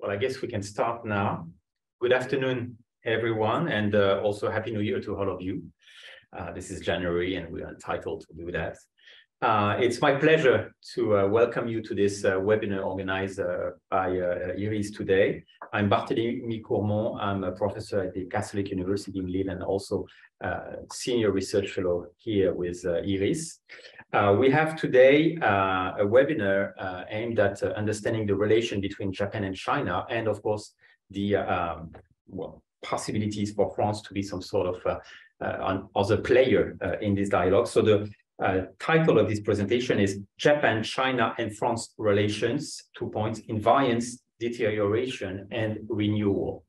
Well, I guess we can start now. Good afternoon, everyone, and uh, also Happy New Year to all of you. Uh, this is January, and we are entitled to do that. Uh, it's my pleasure to uh, welcome you to this uh, webinar organized uh, by IRIS today. I'm Barthélemy Courmont. I'm a professor at the Catholic University in Lille and also senior research fellow here with IRIS. Uh, we have today uh, a webinar uh, aimed at uh, understanding the relation between Japan and China, and of course, the um, well, possibilities for France to be some sort of uh, other player in this dialogue. So the title of this presentation is Japan, China, and France relations, two points, invariants, deterioration, and renewal.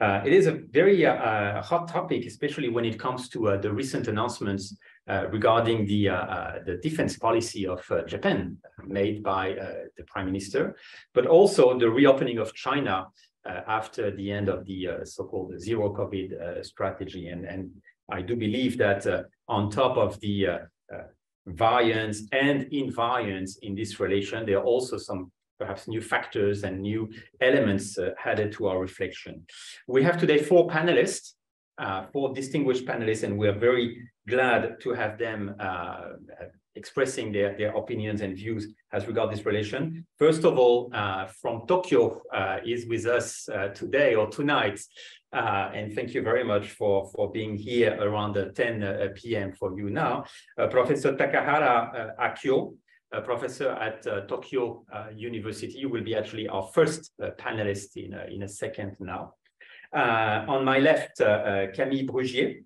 it is a very hot topic, especially when it comes to the recent announcements Uh, regarding the, uh, uh, the defense policy of uh, Japan made by uh, the prime minister, but also the reopening of China after the end of the so-called zero COVID strategy. And, and I do believe that on top of the variance and invariance in this relation, there are also some perhaps new factors and new elements uh, added to our reflection. We have today four panelists, uh, four distinguished panelists, and we're very glad to have them uh, expressing their, their opinions and views as regard this relation. First of all, uh, from Tokyo uh, is with us uh, today or tonight. Uh, and thank you very much for, for being here around 10 uh, p.m. for you now. Professor Takahara Akio, a professor at Tokyo University, will be actually our first panelist in, in a second now. On my left, Camille Brugier,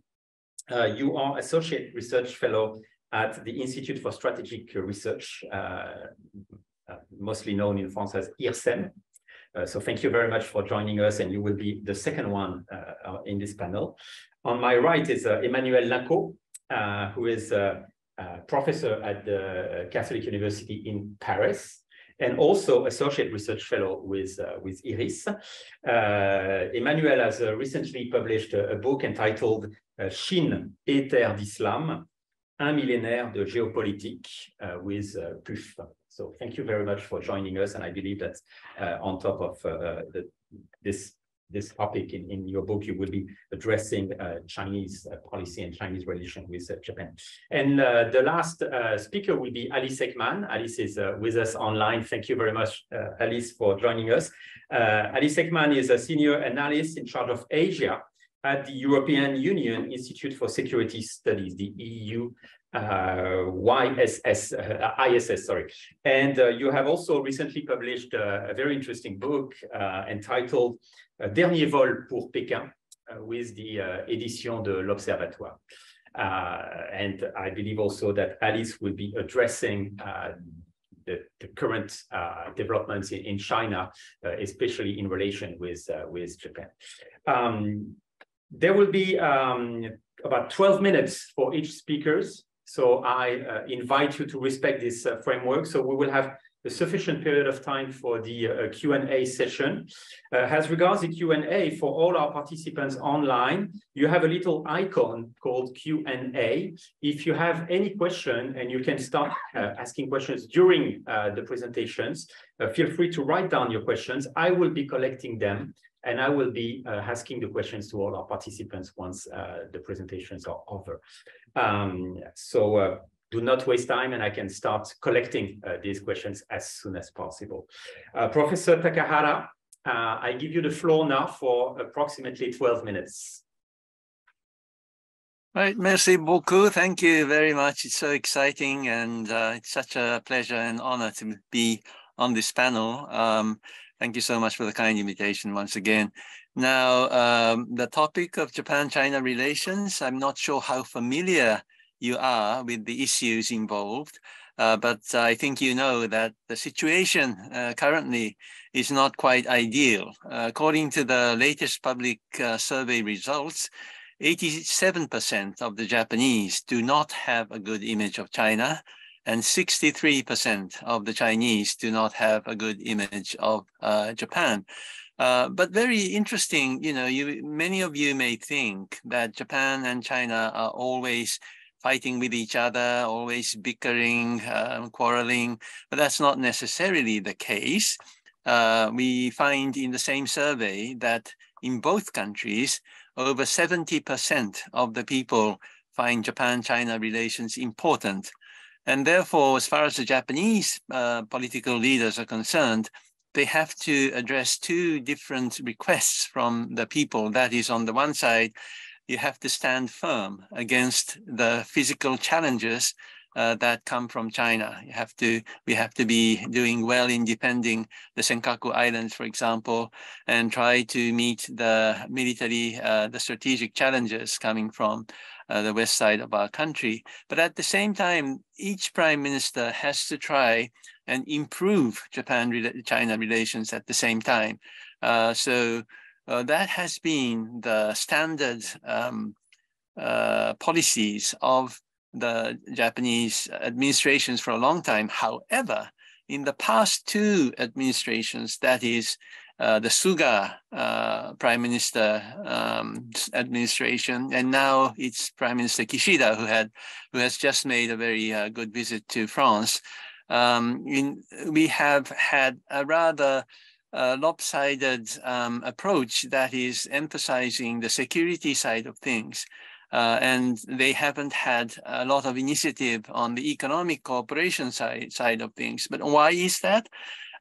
uh, you are Associate Research Fellow at the Institute for Strategic Research, uh, uh, mostly known in France as IRSEM. Uh, so thank you very much for joining us, and you will be the second one uh, in this panel. On my right is uh, Emmanuel Lincot, who is a professor at the Catholic University in Paris and also associate research fellow with, uh, with IRIS. Uh, Emmanuel has uh, recently published a, a, book entitled uh, Chine et terre d'islam, un millénaire de géopolitique uh, with uh, PUF. So thank you very much for joining us. And I believe that on top of the, this this topic in, in your book, you will be addressing uh, Chinese uh, policy and Chinese relation with uh, Japan. And the last speaker will be Alice Ekman. Alice is with us online. Thank you very much, Alice, for joining us. Alice Ekman is a senior analyst in charge of Asia at the European Union Institute for Security Studies, the EU uh, YSS, uh, ISS, sorry. And uh, you have also recently published uh, a very interesting book uh, entitled uh, Dernier vol pour Pékin with the edition de l'Observatoire. and I believe also that Alice will be addressing the, the, current developments in, in China, especially in relation with, with Japan. Um, there will be um, about 12 minutes for each speakers. So I uh, invite you to respect this uh, framework. So we will have a sufficient period of time for the uh, Q&A session. Uh, as regards the Q&A for all our participants online, you have a little icon called Q&A. If you have any question and you can start uh, asking questions during uh, the presentations, feel free to write down your questions. I will be collecting them and I will be uh, asking the questions to all our participants once uh, the presentations are over. Um, so uh, do not waste time and I can start collecting uh, these questions as soon as possible. Uh, Professor Takahara, uh, I give you the floor now for approximately 12 minutes. Right, merci beaucoup. Thank you very much. It's so exciting and it's such a pleasure and honor to be on this panel. Um, Thank you so much for the kind invitation once again. Now, um, the topic of Japan-China relations, I'm not sure how familiar you are with the issues involved, uh, but I think you know that the situation uh, currently is not quite ideal. Uh, according to the latest public uh, survey results, 87% of the Japanese do not have a good image of China, and 63% of the Chinese do not have a good image of uh, Japan. Uh, but very interesting, you know, you many of you may think that Japan and China are always fighting with each other, always bickering, uh, quarreling, but that's not necessarily the case. uh, we find in the same survey that in both countries, over 70% of the people find Japan-China relations important. And therefore, as far as the Japanese uh, political leaders are concerned, they have to address two different requests from the people. That is, on the one side, you have to stand firm against the physical challenges uh, that come from China. You have to, we have to be doing well in defending the Senkaku Islands, for example, and try to meet the military, uh, the strategic challenges coming from uh, the west side of our country. But at the same time, each prime minister has to try and improve Japan-China relations at the same time. Uh, so uh, that has been the standard um, uh, policies of the Japanese administrations for a long time. However, in the past two administrations, that is uh, the Suga uh, Prime Minister um, administration, and now it's Prime Minister Kishida who had who has just made a very uh, good visit to France. Um, in, we have had a rather uh, lopsided um, approach that is emphasizing the security side of things. Uh, and they haven't had a lot of initiative on the economic cooperation side, side of things. But why is that?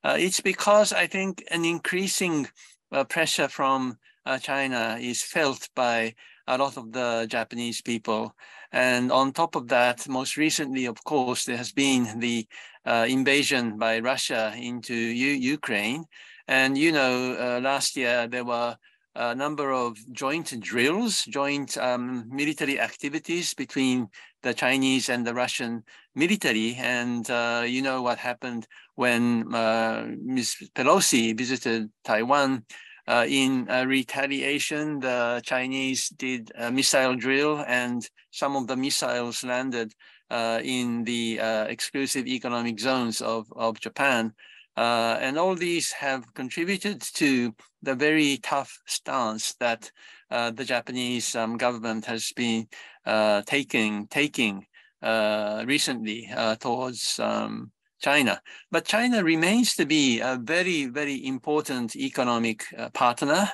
Uh, it's because I think an increasing uh, pressure from uh, China is felt by a lot of the Japanese people. And on top of that, most recently, of course, there has been the uh, invasion by Russia into U Ukraine. And, you know, uh, last year there were a number of joint drills, joint um, military activities between the Chinese and the Russian military. And uh, you know what happened when uh, Ms. Pelosi visited Taiwan. Uh, in retaliation, the Chinese did a missile drill and some of the missiles landed uh, in the uh, exclusive economic zones of, of Japan. Uh, and all these have contributed to the very tough stance that uh, the Japanese um, government has been uh, taking taking uh, recently uh, towards um, China. But China remains to be a very, very important economic uh, partner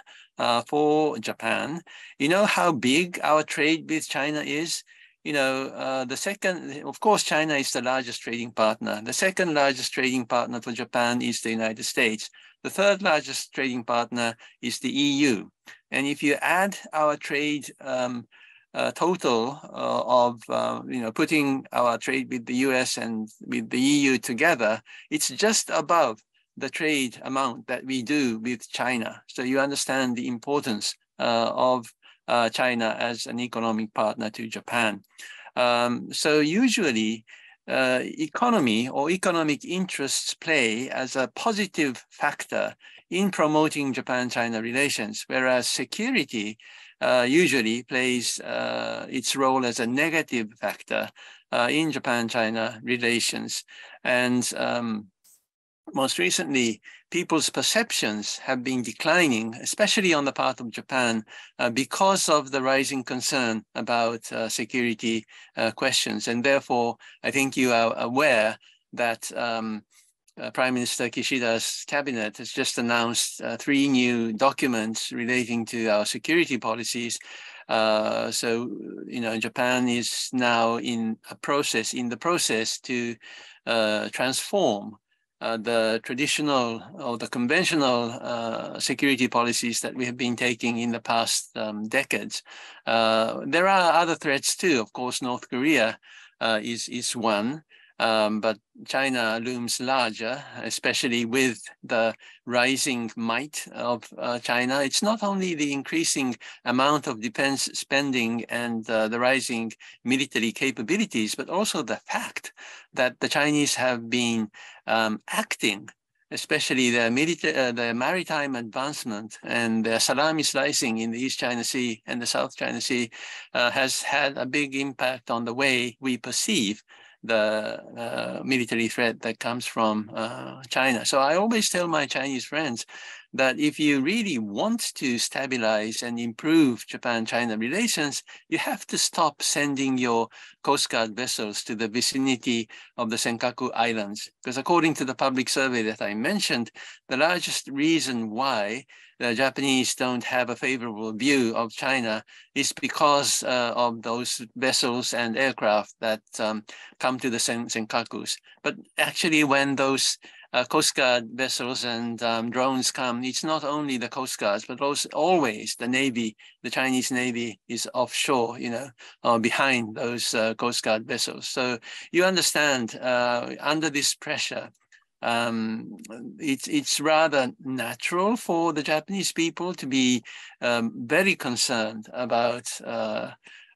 for Japan. You know how big our trade with China is? you know, uh, the second, of course, China is the largest trading partner. The second largest trading partner for Japan is the United States. The third largest trading partner is the EU. And if you add our trade um, uh, total uh, of, uh, you know, putting our trade with the US and with the EU together, it's just above the trade amount that we do with China. So you understand the importance uh, of uh, China as an economic partner to Japan. Um, so usually economy or economic interests play as a positive factor in promoting Japan-China relations, whereas security uh, usually plays uh, its role as a negative factor uh, in Japan-China relations. And um, most recently, people's perceptions have been declining, especially on the part of Japan, uh, because of the rising concern about uh, security uh, questions. And therefore, I think you are aware that um, uh, Prime Minister Kishida's cabinet has just announced uh, three new documents relating to our security policies. Uh, so, you know, Japan is now in a process, in the process to transform uh, the traditional or the conventional uh, security policies that we have been taking in the past um, decades. Uh, there are other threats too. Of course, North Korea uh, is, is one. Um, but China looms larger, especially with the rising might of uh, China. It's not only the increasing amount of defense spending and uh, the rising military capabilities, but also the fact that the Chinese have been um, acting especially the, military, uh, the maritime advancement and the salami slicing in the East China Sea and the South China Sea uh, has had a big impact on the way we perceive the military threat that comes from uh, China. So I always tell my Chinese friends that if you really want to stabilize and improve Japan-China relations, you have to stop sending your Coast Guard vessels to the vicinity of the Senkaku Islands. Because according to the public survey that I mentioned, the largest reason why the Japanese don't have a favorable view of China is because uh, of those vessels and aircraft that um, come to the Sen Senkakus. But actually, when those uh, Coast Guard vessels and um, drones come, it's not only the Coast Guards, but also always the Navy, the Chinese Navy is offshore, you know, uh, behind those uh, Coast Guard vessels. So you understand, uh, under this pressure, um, it's it's rather natural for the Japanese people to be um, very concerned about uh,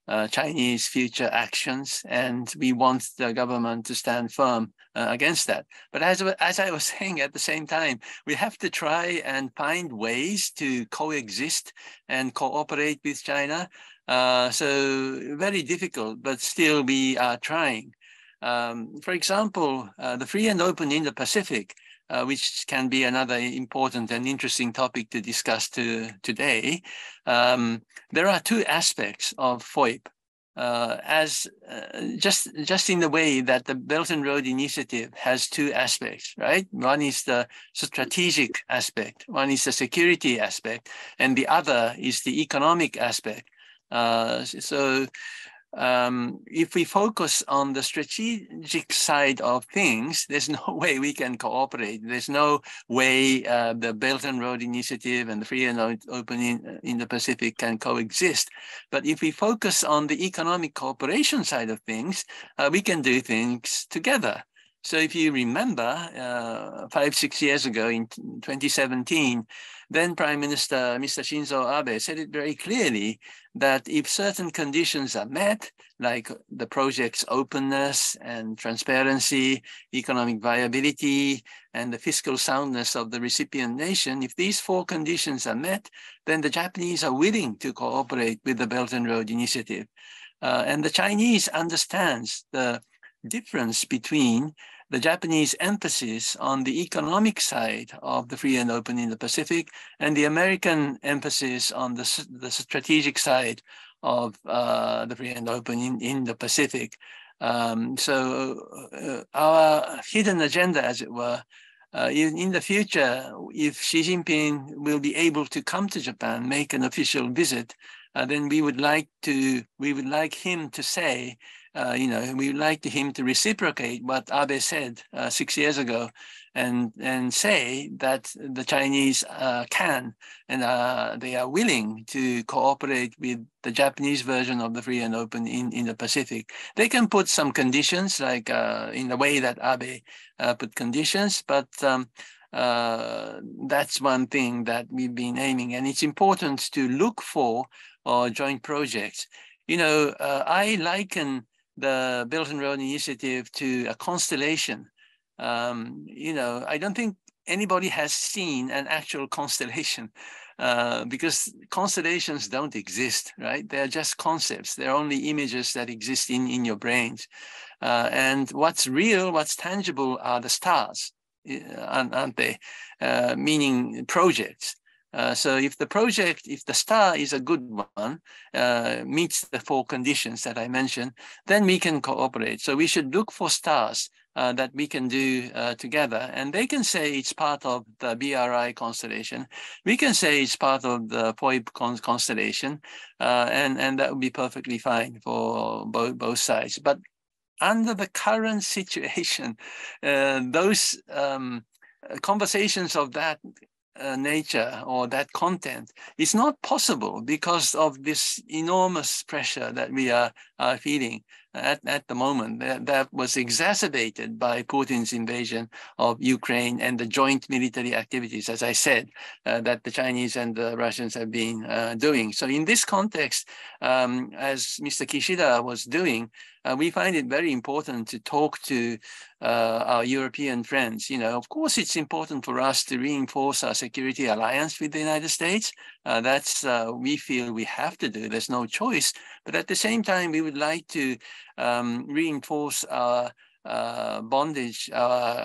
uh, Chinese future actions, and we want the government to stand firm uh, against that. But as, as I was saying at the same time, we have to try and find ways to coexist and cooperate with China. Uh, so very difficult, but still we are trying. Um, for example, uh, the free and open Indo-Pacific, uh, which can be another important and interesting topic to discuss to, today. Um, there are two aspects of FOIP. Uh, as uh, just just in the way that the Belt and Road Initiative has two aspects, right? One is the strategic aspect, one is the security aspect, and the other is the economic aspect. Uh, so um, if we focus on the strategic side of things, there's no way we can cooperate. There's no way uh, the Belt and Road Initiative and the Free and Open in, in the Pacific can coexist. But if we focus on the economic cooperation side of things, uh, we can do things together. So if you remember, uh, five, six years ago in 2017, then Prime Minister Mr. Shinzo Abe said it very clearly that if certain conditions are met, like the project's openness and transparency, economic viability, and the fiscal soundness of the recipient nation, if these four conditions are met, then the Japanese are willing to cooperate with the Belt and Road Initiative. Uh, and the Chinese understands the difference between the Japanese emphasis on the economic side of the free and open in the Pacific and the American emphasis on the, the strategic side of uh, the free and open in, the Pacific. Um, so uh, our hidden agenda, as it were, uh, in, in the future, if Xi Jinping will be able to come to Japan, make an official visit, uh, then we would like to, we would like him to say uh, you know, we would like him to reciprocate what Abe said uh, six years ago and, and say that the Chinese uh, can and uh, they are willing to cooperate with the Japanese version of the free and open in, in the Pacific. They can put some conditions like uh, in the way that Abe put conditions, but um, uh, that's one thing that we've been aiming and it's important to look for uh, joint projects. You know, uh, I liken the Belt and Road Initiative to a constellation. Um, you know, I don't think anybody has seen an actual constellation uh, because constellations don't exist, right? They're just concepts. They're only images that exist in, in your brains. Uh, and what's real, what's tangible are the stars, uh, aren't they? Uh, meaning projects. Uh, so if the project, if the star is a good one, uh, meets the four conditions that I mentioned, then we can cooperate. So we should look for stars uh, that we can do uh, together. And they can say it's part of the BRI constellation. We can say it's part of the FOIP con constellation, uh, and, and that would be perfectly fine for both, both sides. But under the current situation, those um, conversations of that uh, nature or that content. Is not possible because of this enormous pressure that we are, are feeling at, at the moment that, that was exacerbated by Putin's invasion of Ukraine and the joint military activities, as I said, uh, that the Chinese and the Russians have been uh, doing. So in this context, um, as Mr. Kishida was doing, uh, we find it very important to talk to uh, our European friends. You know, of course, it's important for us to reinforce our security alliance with the United States. Uh, that's uh, we feel we have to do. There's no choice. But at the same time, we would like to um, reinforce our uh, bondage,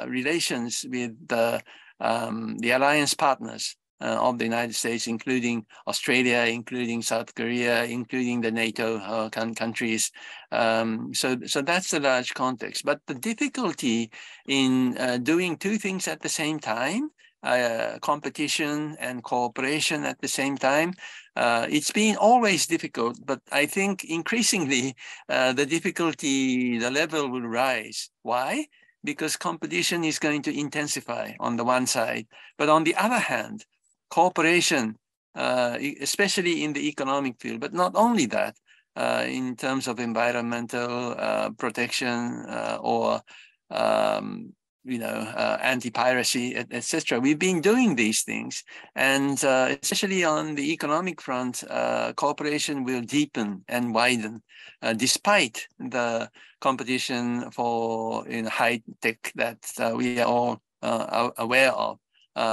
relations with the, um, the alliance partners uh, of the United States, including Australia, including South Korea, including the NATO uh, countries. Um, so, so that's the large context. But the difficulty in uh, doing two things at the same time uh, competition and cooperation at the same time. Uh, it's been always difficult, but I think increasingly uh, the difficulty, the level will rise. Why? Because competition is going to intensify on the one side, but on the other hand, cooperation, uh, especially in the economic field, but not only that, uh, in terms of environmental uh, protection or um, you know, uh, anti-piracy, etc. We've been doing these things, and uh, especially on the economic front, uh, cooperation will deepen and widen, uh, despite the competition for in high tech that uh, we are all uh, aware of.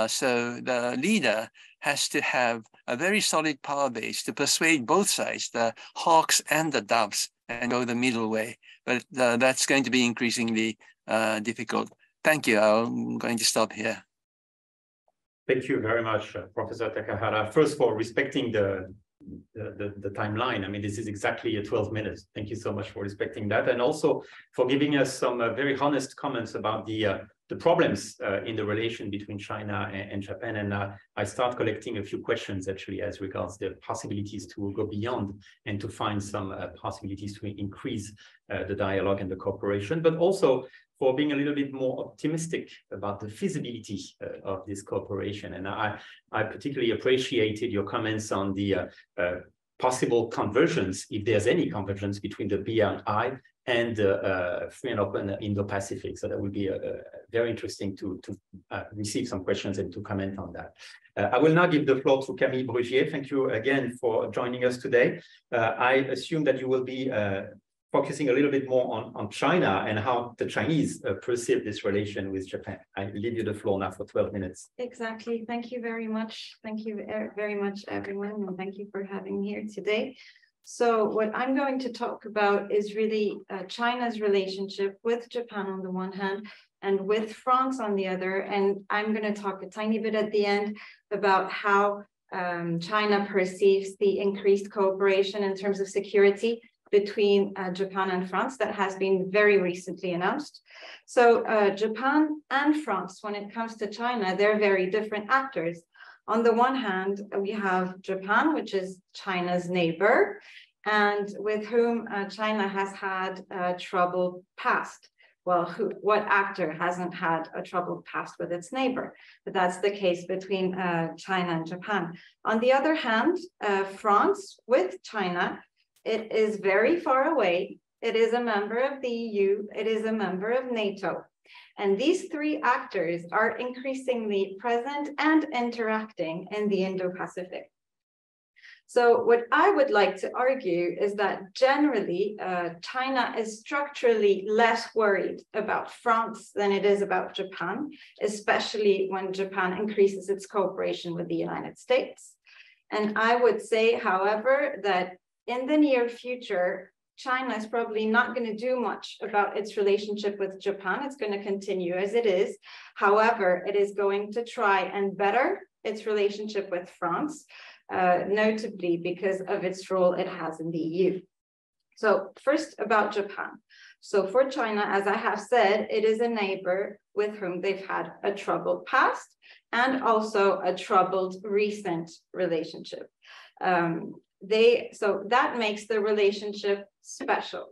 so the leader has to have a very solid power base to persuade both sides, the hawks and the doves, and go the middle way. But that's going to be increasingly difficult thank you. I'm going to stop here. Thank you very much, uh, Professor Takahara. First, for respecting the, the, the, the, timeline. I mean, this is exactly 12 minutes. Thank you so much for respecting that. And also for giving us some uh, very honest comments about the uh, the problems uh, in the relation between China and, and Japan. And uh, I start collecting a few questions actually as regards the possibilities to go beyond and to find some uh, possibilities to increase uh, the dialogue and the cooperation, but also for being a little bit more optimistic about the feasibility uh, of this cooperation. And I, I particularly appreciated your comments on the uh, uh, possible convergence, if there's any convergence between the BRI and the uh, free and open Indo-Pacific. So that would be uh, uh, very interesting to, to receive some questions and to comment on that. I will now give the floor to Camille Brugier. Thank you again for joining us today. I assume that you will be focusing a little bit more on, on China and how the Chinese uh, perceive this relation with Japan. I leave you the floor now for 12 minutes. Exactly. Thank you very much. Thank you very much, everyone, and thank you for having me here today. So what I'm going to talk about is really uh, China's relationship with Japan on the one hand and with France on the other. And I'm going to talk a tiny bit at the end about how um, China perceives the increased cooperation in terms of security between uh, Japan and France that has been very recently announced. So uh, Japan and France, when it comes to China, they're very different actors. On the one hand, we have Japan, which is China's neighbor, and with whom uh, China has had a troubled past. Well, who, what actor hasn't had a troubled past with its neighbor? But that's the case between uh, China and Japan. On the other hand, uh, France with China it is very far away. It is a member of the EU. It is a member of NATO. And these three actors are increasingly present and interacting in the Indo-Pacific. So what I would like to argue is that generally uh, China is structurally less worried about France than it is about Japan, especially when Japan increases its cooperation with the United States. And I would say, however, that in the near future, China is probably not going to do much about its relationship with Japan. It's going to continue as it is. However, it is going to try and better its relationship with France, uh, notably because of its role it has in the EU. So first about Japan. So for China, as I have said, it is a neighbor with whom they've had a troubled past and also a troubled recent relationship. Um, they so that makes the relationship special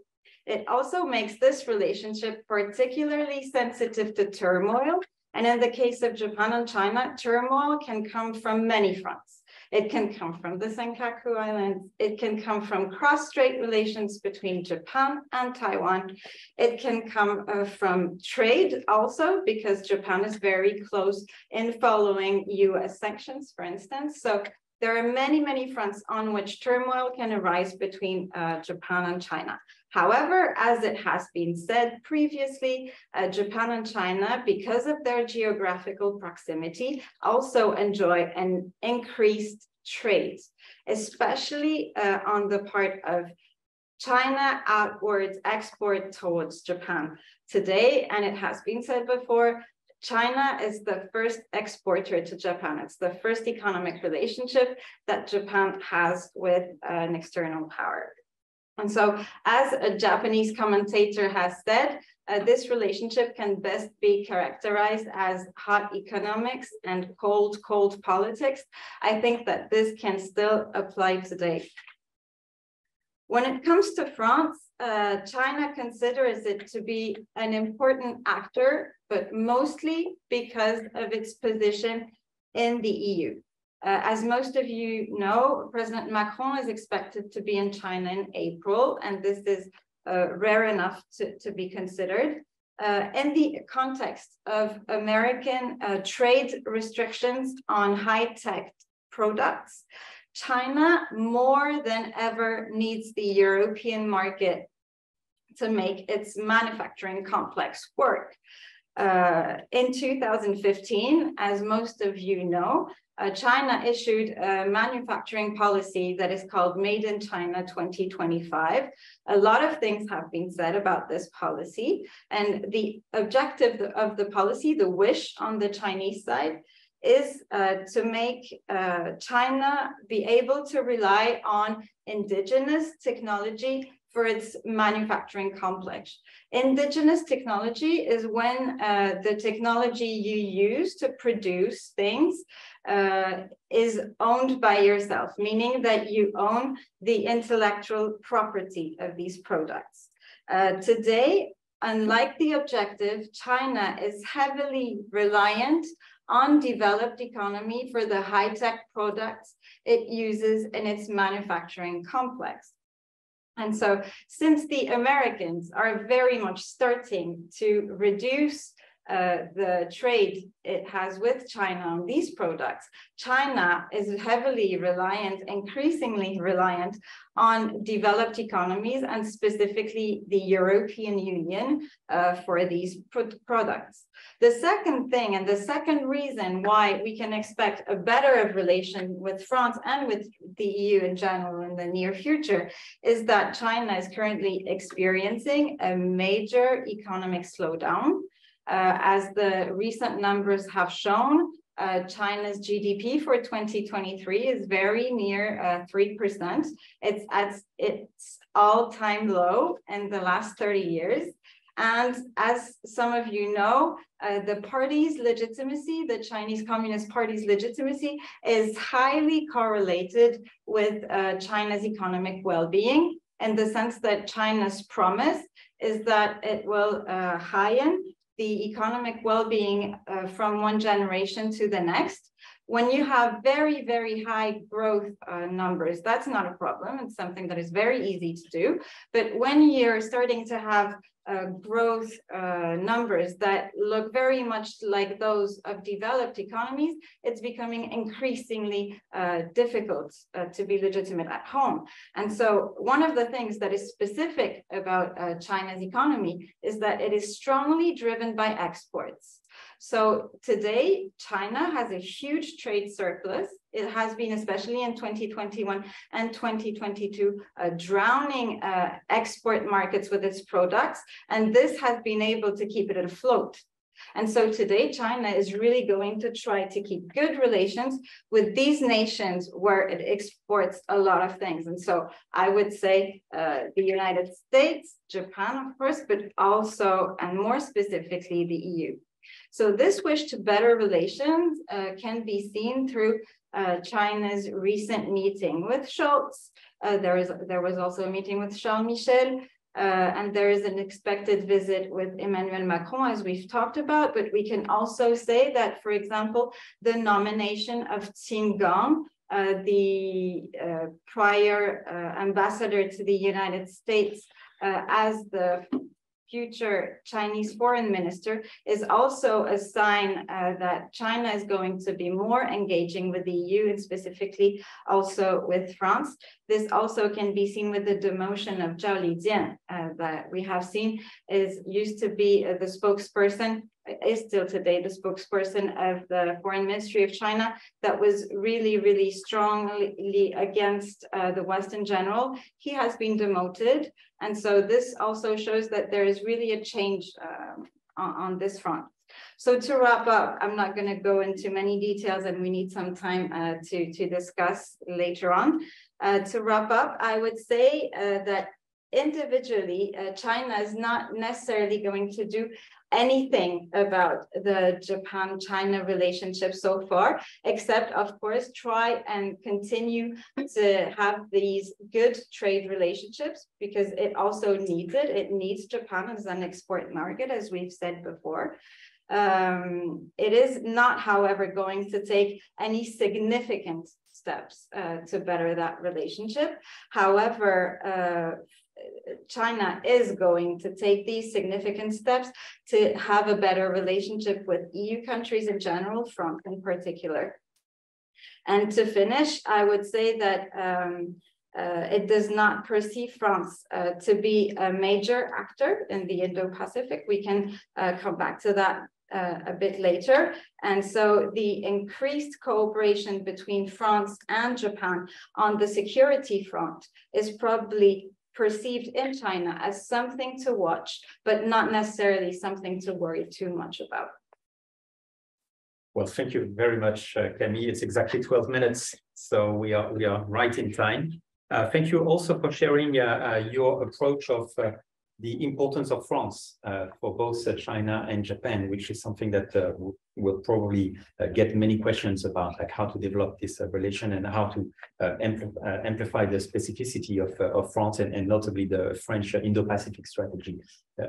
it also makes this relationship particularly sensitive to turmoil and in the case of japan and china turmoil can come from many fronts it can come from the Senkaku Islands. It can come from cross-strait relations between Japan and Taiwan. It can come uh, from trade also because Japan is very close in following US sanctions, for instance. So there are many, many fronts on which turmoil can arise between uh, Japan and China. However, as it has been said previously, uh, Japan and China, because of their geographical proximity, also enjoy an increased trade, especially uh, on the part of China outwards export towards Japan. Today, and it has been said before, China is the first exporter to Japan. It's the first economic relationship that Japan has with an external power. And so, as a Japanese commentator has said, uh, this relationship can best be characterized as hot economics and cold, cold politics. I think that this can still apply today. When it comes to France, uh, China considers it to be an important actor, but mostly because of its position in the EU. Uh, as most of you know, President Macron is expected to be in China in April, and this is uh, rare enough to, to be considered. Uh, in the context of American uh, trade restrictions on high-tech products, China more than ever needs the European market to make its manufacturing complex work. Uh, in 2015, as most of you know, uh, China issued a manufacturing policy that is called Made in China 2025. A lot of things have been said about this policy, and the objective of the policy, the wish on the Chinese side, is uh, to make uh, China be able to rely on indigenous technology for its manufacturing complex. Indigenous technology is when uh, the technology you use to produce things uh, is owned by yourself, meaning that you own the intellectual property of these products. Uh, today, unlike the objective, China is heavily reliant on developed economy for the high-tech products it uses in its manufacturing complex. And so since the Americans are very much starting to reduce uh, the trade it has with China on these products, China is heavily reliant, increasingly reliant on developed economies and specifically the European Union uh, for these products. The second thing and the second reason why we can expect a better relation with France and with the EU in general in the near future is that China is currently experiencing a major economic slowdown. Uh, as the recent numbers have shown, uh, China's GDP for 2023 is very near uh, 3%. It's at its all-time low in the last 30 years. And as some of you know, uh, the party's legitimacy, the Chinese Communist Party's legitimacy, is highly correlated with uh, China's economic well-being in the sense that China's promise is that it will uh, heighten the economic well-being uh, from one generation to the next. When you have very, very high growth uh, numbers, that's not a problem. It's something that is very easy to do. But when you're starting to have uh, growth uh, numbers that look very much like those of developed economies, it's becoming increasingly uh, difficult uh, to be legitimate at home. And so one of the things that is specific about uh, China's economy is that it is strongly driven by exports. So today, China has a huge trade surplus. It has been, especially in 2021 and 2022, uh, drowning uh, export markets with its products. And this has been able to keep it afloat. And so today, China is really going to try to keep good relations with these nations where it exports a lot of things. And so I would say uh, the United States, Japan, of course, but also and more specifically the EU. So this wish to better relations uh, can be seen through uh, China's recent meeting with Scholz. Uh, there, is, there was also a meeting with Charles Michel, uh, and there is an expected visit with Emmanuel Macron, as we've talked about. But we can also say that, for example, the nomination of Qin Gang, uh, the uh, prior ambassador to the United States, as the future Chinese foreign minister is also a sign uh, that China is going to be more engaging with the EU and specifically also with France. This also can be seen with the demotion of Zhao Lijian uh, that we have seen is used to be uh, the spokesperson is still today the spokesperson of the foreign ministry of China that was really, really strongly against uh, the West in general. He has been demoted. And so this also shows that there is really a change uh, on, on, this front. So to wrap up, I'm not going to go into many details and we need some time uh, to, to discuss later on. Uh, to wrap up, I would say uh, that individually, uh, China is not necessarily going to do anything about the Japan-China relationship so far, except of course, try and continue to have these good trade relationships because it also needs it. It needs Japan as an export market, as we've said before. Um, it is not, however, going to take any significant steps uh, to better that relationship. However, uh, China is going to take these significant steps to have a better relationship with EU countries in general, France in particular. And to finish, I would say that um, uh, it does not perceive France uh, to be a major actor in the Indo-Pacific. We can uh, come back to that uh, a bit later. And so the increased cooperation between France and Japan on the security front is probably perceived in China as something to watch, but not necessarily something to worry too much about. Well, thank you very much, uh, Camille. It's exactly 12 minutes, so we are we are right in time. Uh, thank you also for sharing uh, uh your approach of uh, the importance of France uh, for both uh, China and Japan, which is something that uh, will probably uh, get many questions about, like how to develop this uh, relation and how to uh, ampl amplify the specificity of, of France and, and notably the French Indo-Pacific strategy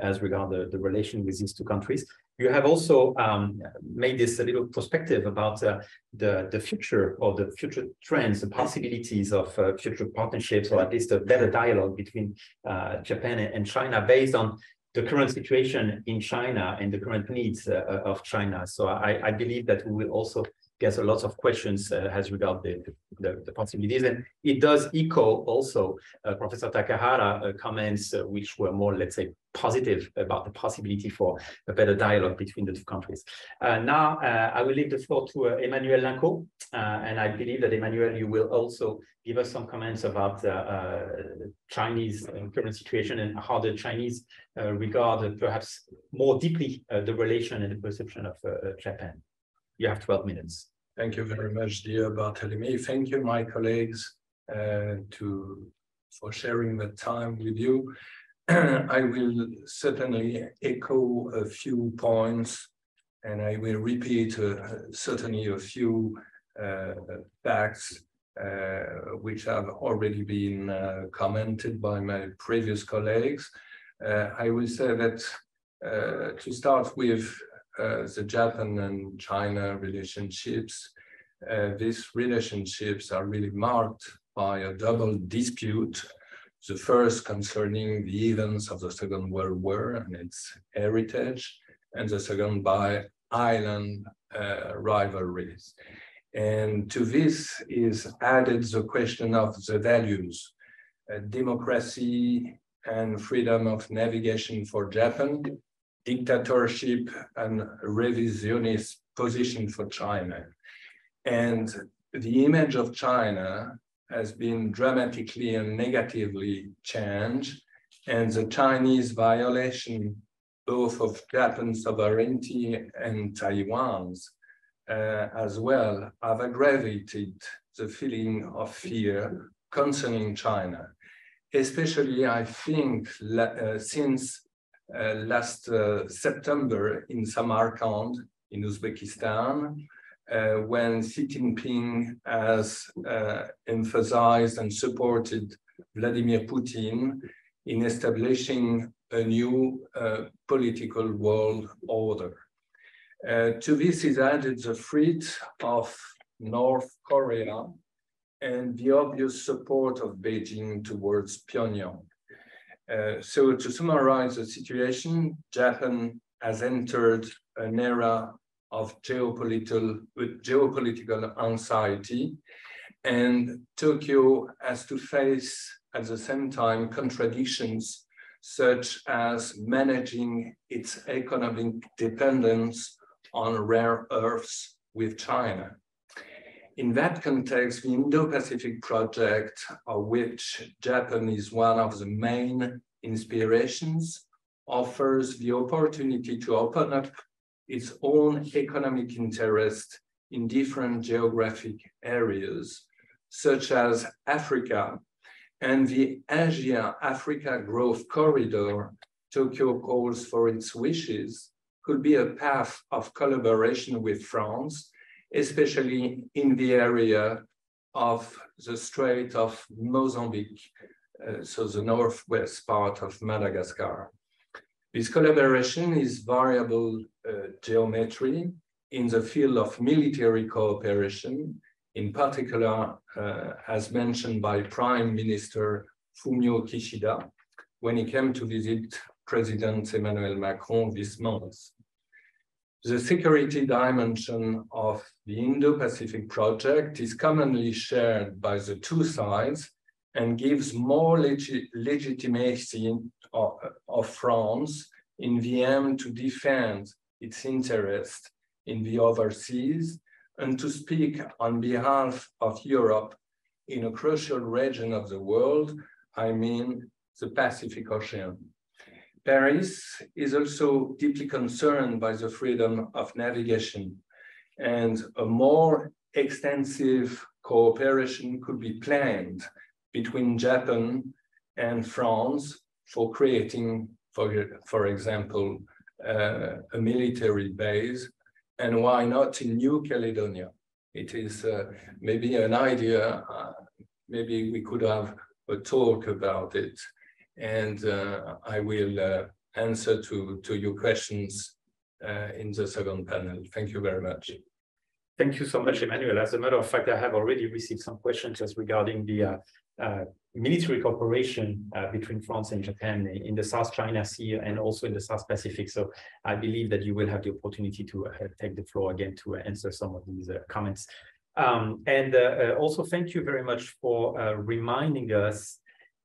as regard the, the relation with these two countries. You have also um, made this a little perspective about uh, the, the future or the future trends, the possibilities of uh, future partnerships, or at least a better dialogue between uh, Japan and China based on the current situation in China and the current needs uh, of China. So I, I, believe that we will also get a lot of questions uh, as regard the, the, the, possibilities. And it does echo also uh, Professor Takahara uh, comments, uh, which were more, let's say, positive about the possibility for a better dialogue between the two countries. Uh, now, uh, I will leave the floor to uh, Emmanuel Lincot, uh, and I believe that Emmanuel, you will also give us some comments about the Chinese current situation and how the Chinese regard perhaps more deeply the relation and the perception of Japan. You have 12 minutes. Thank you very much, dear Barthélemy. Thank you, my colleagues, uh, to for sharing the time with you. I will certainly echo a few points and I will repeat uh, certainly a few uh, facts uh, which have already been uh, commented by my previous colleagues. Uh, I will say that to start with, uh, the Japan and China relationships, uh, these relationships are really marked by a double dispute. The first concerning the events of the Second World War and its heritage, and the second by island uh, rivalries. And to this is added the question of the values, uh, democracy and freedom of navigation for Japan, dictatorship and revisionist position for China. And the image of China has been dramatically and negatively changed, and the Chinese violation both of Japan's sovereignty and Taiwan's uh, as well have aggravated the feeling of fear concerning China. Especially, I think, uh, since uh, last uh, September in Samarkand in Uzbekistan, uh, when Xi Jinping has emphasized and supported Vladimir Putin in establishing a new political world order. Uh, to this is added the threat of North Korea and the obvious support of Beijing towards Pyongyang. Uh, so to summarize the situation, Japan has entered an era of geopolitical, geopolitical anxiety and Tokyo has to face at the same time contradictions such as managing its economic dependence on rare earths with China. In that context, the Indo-Pacific project, of which Japan is one of the main inspirations, offers the opportunity to open up its own economic interest in different geographic areas, such as Africa and the Asia-Africa Growth Corridor Tokyo calls for its wishes could be a path of collaboration with France, especially in the area of the Strait of Mozambique, uh, so the northwest part of Madagascar. This collaboration is variable uh, geometry in the field of military cooperation, in particular, uh, as mentioned by Prime Minister Fumio Kishida when he came to visit President Emmanuel Macron this month. The security dimension of the Indo-Pacific project is commonly shared by the two sides and gives more legitimacy of, of France in the aim to defend its interest in the overseas and to speak on behalf of Europe in a crucial region of the world, I mean the Pacific Ocean. Paris is also deeply concerned by the freedom of navigation and a more extensive cooperation could be planned between Japan and France for creating, for, for example, uh, a military base and why not in New Caledonia? It is uh, maybe an idea, uh, maybe we could have a talk about it. And uh, I will uh, answer to, to your questions uh, in the second panel. Thank you very much. Thank you so much, Emmanuel. As a matter of fact, I have already received some questions just regarding the military cooperation uh, between France and Japan in the South China Sea and also in the South Pacific. So I believe that you will have the opportunity to uh, take the floor again to answer some of these uh, comments. Um, and uh, also thank you very much for reminding us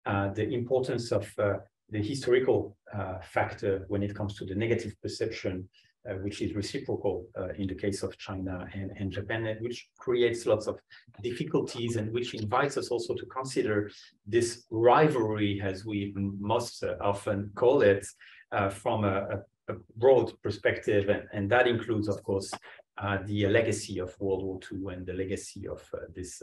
the importance of the historical factor when it comes to the negative perception uh, which is reciprocal uh, in the case of China and, and Japan, and which creates lots of difficulties and which invites us also to consider this rivalry, as we most uh, often call it, uh, from a, a, broad perspective. And, and, that includes, of course, uh, the legacy of World War II and the legacy of this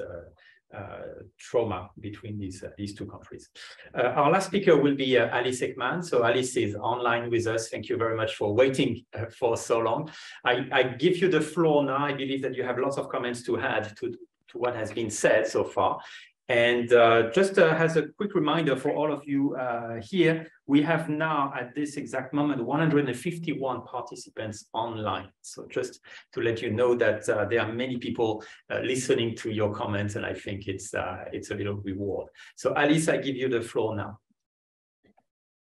trauma between these uh, these two countries. Uh, our last speaker will be Alice Ekman. So Alice is online with us. Thank you very much for waiting for so long. I, I give you the floor now. I believe that you have lots of comments to add to, to what has been said so far. And uh, just uh, as a quick reminder for all of you uh, here, we have now at this exact moment 151 participants online. So just to let you know that uh, there are many people uh, listening to your comments, and I think it's uh, it's a little reward. So Alice, I give you the floor now.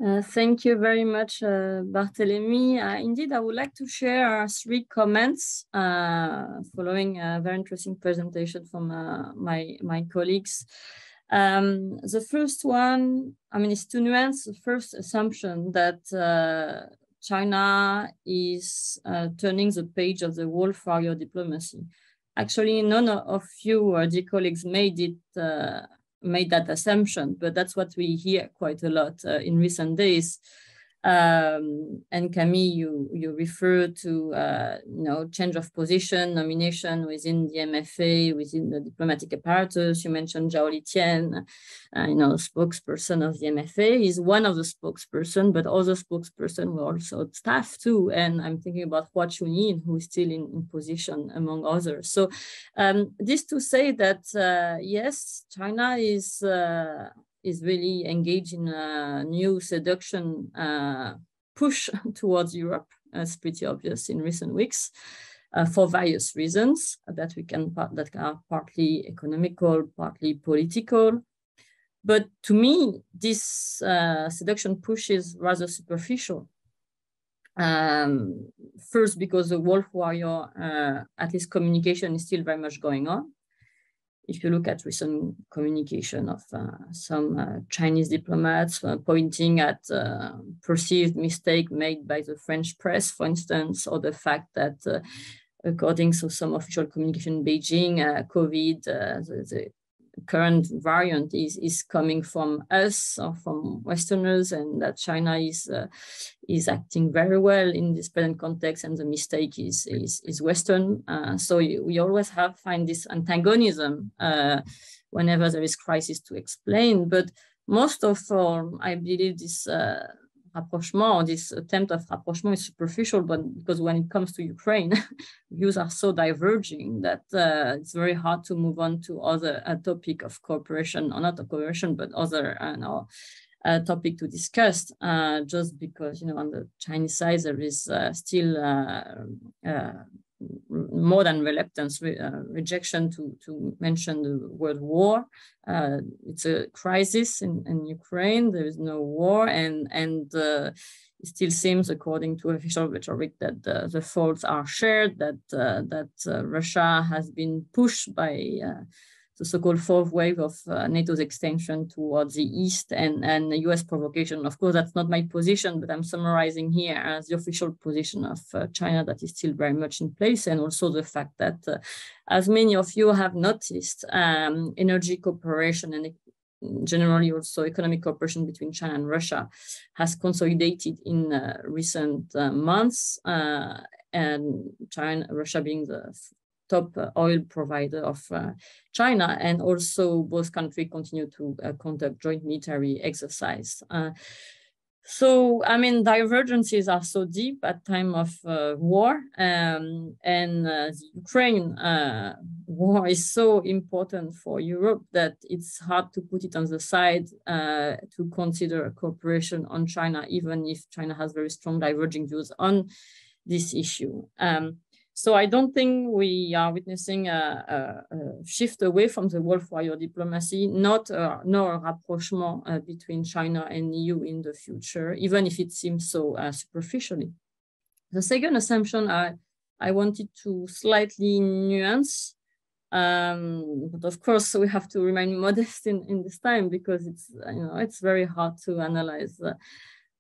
Uh, thank you very much, uh, Barthélemy. Uh, indeed, I would like to share three comments uh, following a very interesting presentation from uh, my, my colleagues. Um, the first one, I mean, is to nuance the first assumption that China is turning the page of the Wolf warrior diplomacy. Actually, none of you, or dear colleagues, made it made that assumption, but that's what we hear quite a lot uh, in recent days. Um, and Camille, you you refer to uh, you know change of position, nomination within the MFA, within the diplomatic apparatus. You mentioned Zhao Lijian, uh, you know, spokesperson of the MFA. He's one of the spokesperson, but other spokesperson were also staff too. And I'm thinking about Hua Chunying, who is still in, in position among others. So um, this to say that uh, yes, China is uh, is really engaged in a new seduction uh, push towards Europe. It's pretty obvious in recent weeks. Uh, for various reasons that we can that are partly economical, partly political. But to me, this uh, seduction push is rather superficial. Um, first, because the wolf warrior, uh, at least communication is still very much going on if you look at recent communication of uh, some uh, Chinese diplomats uh, pointing at perceived mistake made by the French press, for instance, or the fact that according to some official communication in Beijing, COVID, the, the, current variant is is coming from us or from Westerners, and that China is uh, is acting very well in this present context, and the mistake is is is Western. Uh, so we always have find this antagonism uh, whenever there is crisis to explain, but most of all, I believe this uh, rapprochement, this attempt of rapprochement is superficial, but because when it comes to Ukraine, views are so diverging that uh, it's very hard to move on to other a topic of cooperation, or not a cooperation, but other uh, no, uh, topic to discuss, uh, just because, you know, on the Chinese side, there is uh, still uh, uh, more than reluctance, re, uh, rejection to, to mention the word war. Uh, it's a crisis in, in Ukraine. There is no war, and and uh, it still seems, according to official rhetoric, that the faults are shared. That uh, that uh, Russia has been pushed by uh, the so-called fourth wave of uh, NATO's extension towards the east and, and the US provocation. Of course, that's not my position, but I'm summarizing here as the official position of uh, China that is still very much in place, and also the fact that, uh, as many of you have noticed, um, energy cooperation and generally also economic cooperation between China and Russia has consolidated in uh, recent uh, months, uh, and China, Russia being the top uh, oil provider of uh, China, and also both countries continue to uh, conduct joint military exercise. So, I mean, divergences are so deep at time of uh, war, um, and uh, the Ukraine uh, war is so important for Europe that it's hard to put it on the side to consider cooperation on China, even if China has very strong diverging views on this issue. Um, so I don't think we are witnessing a, a, a shift away from the Wolf warrior diplomacy, not nor a rapprochement uh, between China and EU in the future, even if it seems so uh, superficially. The second assumption I, I wanted to slightly nuance, um, but of course we have to remain modest in, in this time because it's you know it's very hard to analyze uh,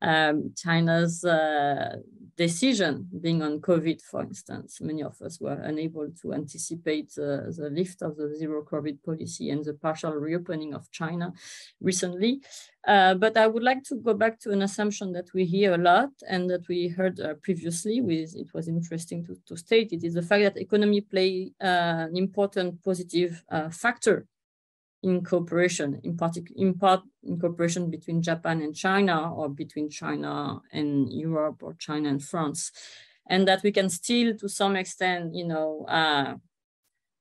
um, China's uh, decision being on COVID, for instance. Many of us were unable to anticipate uh, the lift of the zero COVID policy and the partial reopening of China recently. Uh, but I would like to go back to an assumption that we hear a lot and that we heard uh, previously with, it was interesting to, to state, it is the fact that economy play uh, an important positive uh, factor in cooperation, in, particular, in part in cooperation between Japan and China or between China and Europe or China and France. And that we can still, to some extent, you know, uh,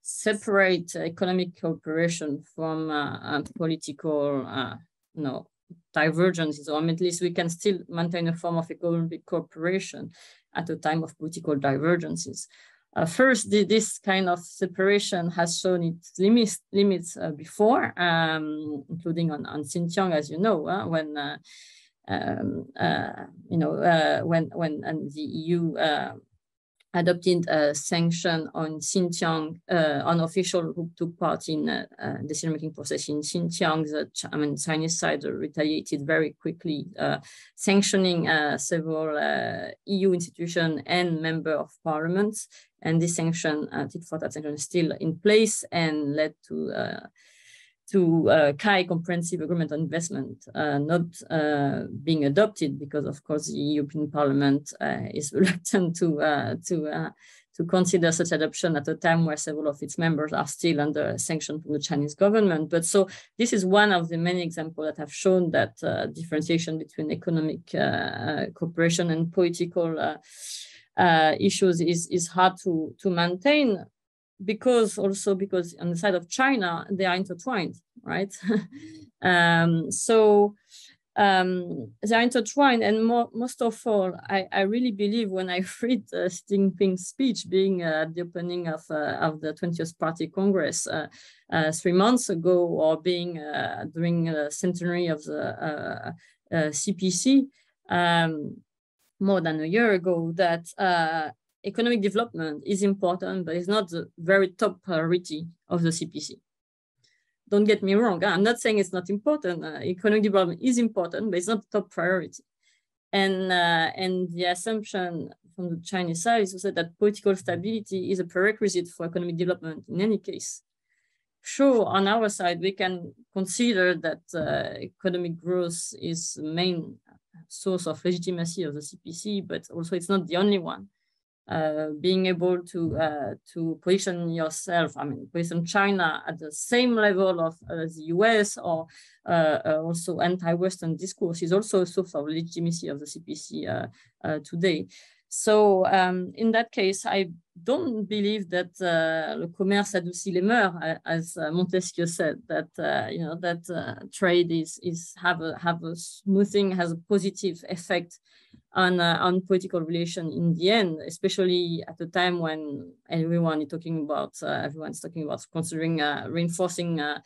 separate economic cooperation from uh, political, uh, you know, divergences, or at least we can still maintain a form of economic cooperation at a time of political divergences. Uh, first, the, this kind of separation has shown its limits, limits uh, before, um, including on, on Xinjiang, as you know, uh, when uh, um, uh, you know uh, when when the EU adopted a sanction on Xinjiang, uh, official who took part in uh, uh, decision-making process in Xinjiang. The I mean, Chinese side retaliated very quickly, uh, sanctioning uh, several uh, EU institutions and member of parliaments. And this sanction, uh, tit for tat sanction, is still in place and led to to uh, CAI comprehensive agreement on investment uh, not uh, being adopted because of course the European Parliament uh, is reluctant to uh, to uh, to consider such adoption at a time where several of its members are still under sanction from the Chinese government. But so this is one of the many examples that have shown that differentiation between economic cooperation and political issues is, is hard to, to maintain because also because on the side of China, they are intertwined, right? um, so um, they're intertwined and more, most of all, I, I really believe when I read uh, Xi Jinping's speech being uh, the opening of, uh, of the 20th Party Congress uh, uh, three months ago or being uh, during the centenary of the CPC um, more than a year ago that economic development is important, but it's not the very top priority of the CPC. Don't get me wrong, I'm not saying it's not important. Uh, economic development is important, but it's not the top priority. And, uh, and the assumption from the Chinese side is also that political stability is a prerequisite for economic development in any case. sure on our side we can consider that uh, economic growth is the main source of legitimacy of the CPC, but also it's not the only one. Uh, being able to uh, to position yourself, I mean, position China at the same level of uh, the US or uh, uh, also anti-Western discourse is also a source of legitimacy of the CPC uh, today. So um, in that case, I don't believe that uh, le commerce adoucit les mœurs, as uh, Montesquieu said, that uh, you know that trade is is have a have a smoothing has a positive effect on uh, on political relation in the end, especially at the time when everyone is talking about uh, everyone's talking about considering uh, reinforcing uh,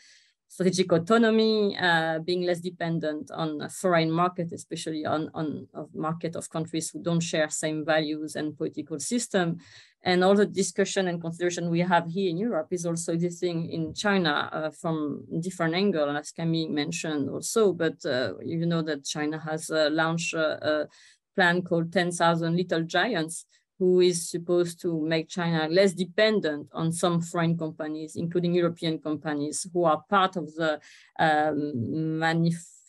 strategic autonomy, uh, being less dependent on foreign market, especially on on a market of countries who don't share same values and political system. And all the discussion and consideration we have here in Europe is also existing in China uh, from different angle, as Camille mentioned also. But you know that China has launched a plan called 10,000 Little Giants, who is supposed to make China less dependent on some foreign companies, including European companies who are part of the um,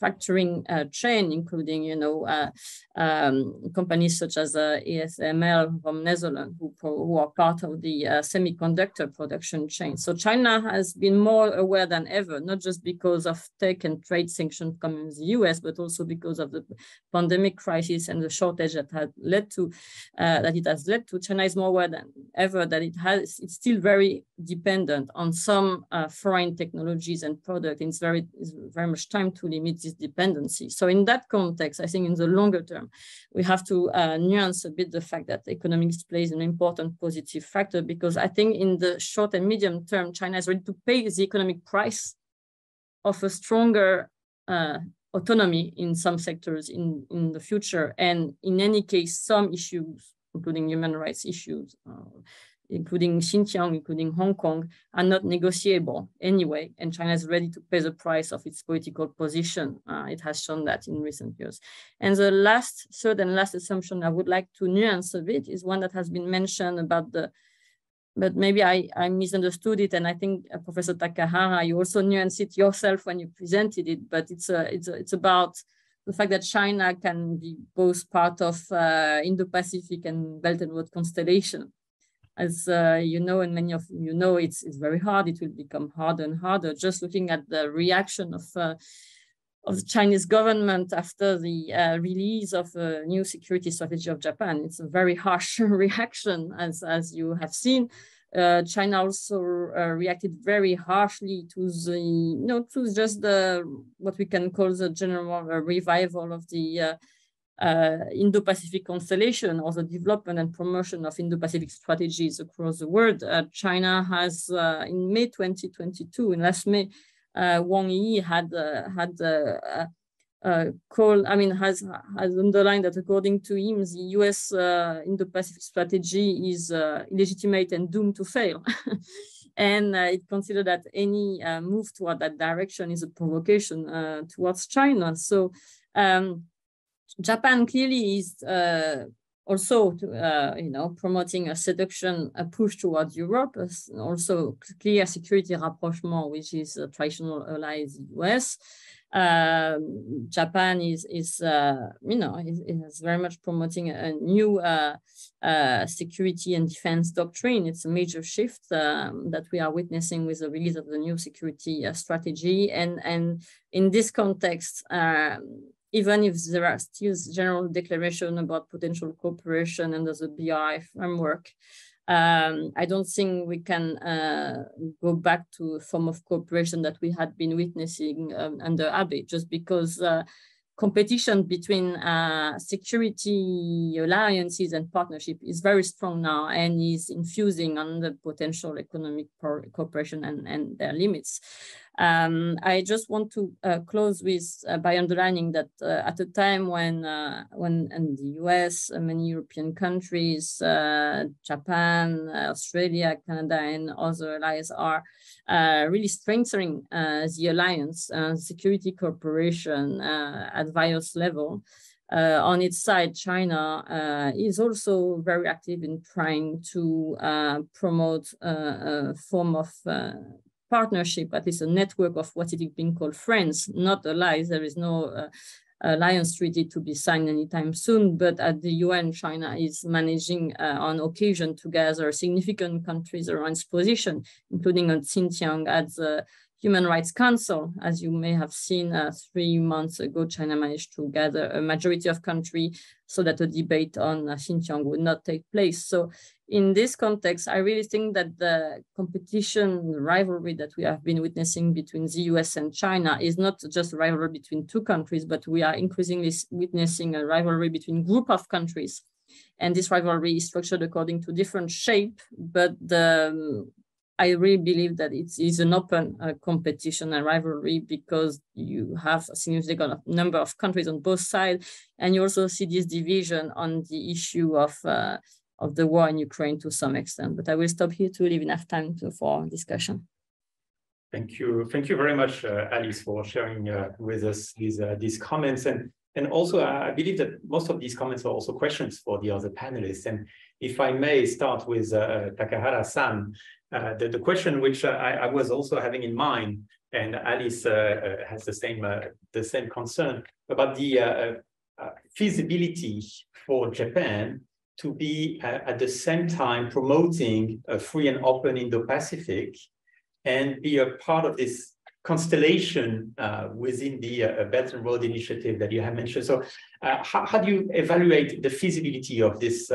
manufacturing uh, chain, including you know uh, um, companies such as uh, ASML from Netherlands, who, who are part of the semiconductor production chain. So China has been more aware than ever, not just because of tech and trade sanctions coming from the US, but also because of the pandemic crisis and the shortage that had led to that it has led to. China is more aware than ever that it has it's still very dependent on some uh, foreign technologies and products. It's very it's very much time to limit this dependency. So in that context, I think in the longer term, we have to uh, nuance a bit the fact that economics plays an important positive factor because I think in the short and medium term, China is ready to pay the economic price of a stronger uh, autonomy in some sectors in, in the future. And in any case, some issues, including human rights issues, uh, including Xinjiang, including Hong Kong, are not negotiable anyway, and China is ready to pay the price of its political position. Uh, it has shown that in recent years. And the last, third and last assumption I would like to nuance a bit is one that has been mentioned about the, but maybe I, I misunderstood it, and I think uh, Professor Takahara, you also nuanced it yourself when you presented it, but it's, a, it's, a, it's about the fact that China can be both part of uh, Indo-Pacific and Belt and Road constellation as uh, you know, and many of you know, it's, it's very hard. It will become harder and harder. Just looking at the reaction of uh, of the Chinese government after the uh, release of a new security strategy of Japan. It's a very harsh reaction, as, as you have seen. Uh, China also uh, reacted very harshly to the, you know, to just the, what we can call the general uh, revival of the Indo-Pacific constellation or the development and promotion of Indo-Pacific strategies across the world. Uh, China has, uh, in May 2022, in last May, uh, Wang Yi had uh, had uh, uh, I mean, has has underlined that according to him, the U.S. Indo-Pacific strategy is illegitimate and doomed to fail. and it considered that any move toward that direction is a provocation towards China. So. Um, Japan clearly is uh, also, uh, you know, promoting a seduction, a push towards Europe, also clear security rapprochement, which is a traditional ally US. Um, Japan is, is uh, you know, is, is, very much promoting a new uh, uh, security and defense doctrine. It's a major shift um, that we are witnessing with the release of the new security uh, strategy. And, and in this context, um, even if there are still general declaration about potential cooperation under the BRI framework, um, I don't think we can uh, go back to a form of cooperation that we had been witnessing um, under Abe, just because uh, competition between uh, security alliances and partnership is very strong now and is infusing on the potential economic cooperation and, and their limits. Um, I just want to uh, close with uh, by underlining that uh, at a time when uh, when in the US, uh, many European countries, Japan, Australia, Canada, and other allies are really strengthening the alliance and security cooperation at various level. Uh, on its side, China uh, is also very active in trying to uh, promote a form of partnership, at least a network of what is being called friends, not allies. There is no uh, alliance treaty to be signed anytime soon, but at the UN, China is managing uh, on occasion to gather significant countries around its position, including on Xinjiang at the Human Rights Council. As you may have seen uh, three months ago, China managed to gather a majority of country so that a debate on uh, Xinjiang would not take place. So in this context, I really think that the competition rivalry that we have been witnessing between the US and China is not just a rivalry between two countries, but we are increasingly witnessing a rivalry between group of countries. And this rivalry is structured according to different shape, but the I really believe that it is an open uh, competition and rivalry because you have a significant number of countries on both sides, and you also see this division on the issue of uh, of the war in Ukraine to some extent. But I will stop here to leave enough time to, for discussion. Thank you, thank you very much, uh, Alice, for sharing uh, with us these uh, these comments and. And also, I believe that most of these comments are also questions for the other panelists. And if I may start with uh, Takahara-san, uh, the, the question which I, I, was also having in mind, and Alice uh, uh has the same uh, the same concern about the uh, feasibility for Japan to be at the same time promoting a free and open Indo-Pacific and be a part of this constellation uh, within the uh, Belt and Road Initiative that you have mentioned. So uh, how, how, do you evaluate the feasibility of this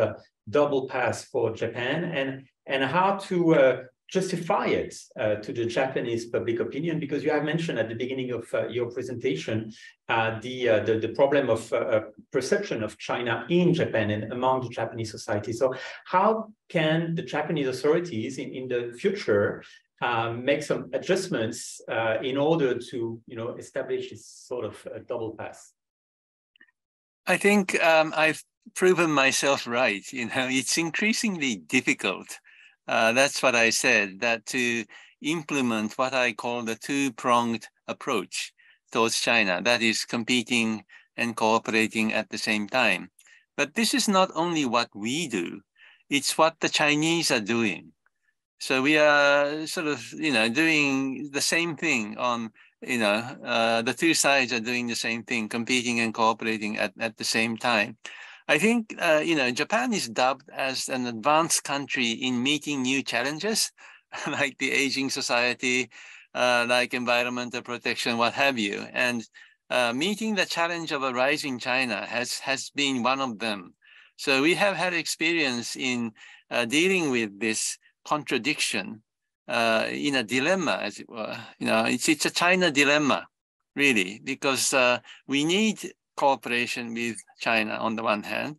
double pass for Japan and and how to uh, justify it uh, to the Japanese public opinion, because you have mentioned at the beginning of uh, your presentation uh, the, uh, the, the problem of uh, perception of China in Japan and among the Japanese society. So, how can the Japanese authorities in, in the future make some adjustments in order to, you know, establish this sort of double pass? I think um, I've proven myself right. You know, it's increasingly difficult uh, that's what I said, that to implement what I call the two-pronged approach towards China, that is competing and cooperating at the same time. But this is not only what we do, it's what the Chinese are doing. So we are sort of, you know, doing the same thing on, you know, uh, the two sides are doing the same thing, competing and cooperating at, at the same time. I think, uh, you know, Japan is dubbed as an advanced country in meeting new challenges, like the aging society, uh, like environmental protection, what have you. And uh, meeting the challenge of a rising China has, has been one of them. So we have had experience in uh, dealing with this contradiction uh, in a dilemma, as it were. You know, it's, it's a China dilemma, really, because uh, we need cooperation with China on the one hand,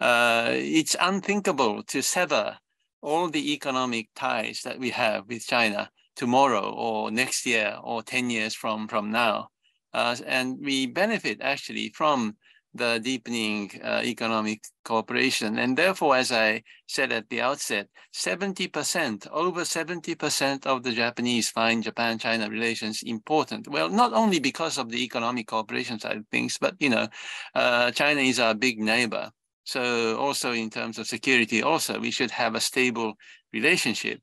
uh, it's unthinkable to sever all the economic ties that we have with China tomorrow or next year or 10 years from, from now. Uh, and we benefit actually from the deepening uh, economic cooperation. And therefore, as I said at the outset, 70%, over 70% of the Japanese find Japan-China relations important. Well, not only because of the economic cooperation side of things, but, you know, uh, China is our big neighbor. So also in terms of security, also, we should have a stable relationship.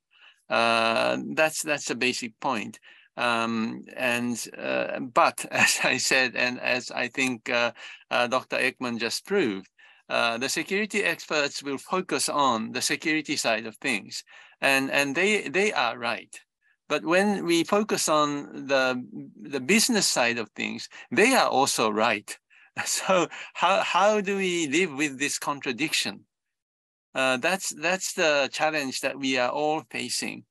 Uh, that's that's a basic point. Um, and uh, but as I said, and as I think uh, uh, Dr. Ekman just proved, uh, the security experts will focus on the security side of things, and and they they are right. But when we focus on the the business side of things, they are also right. So how how do we live with this contradiction? Uh, that's that's the challenge that we are all facing.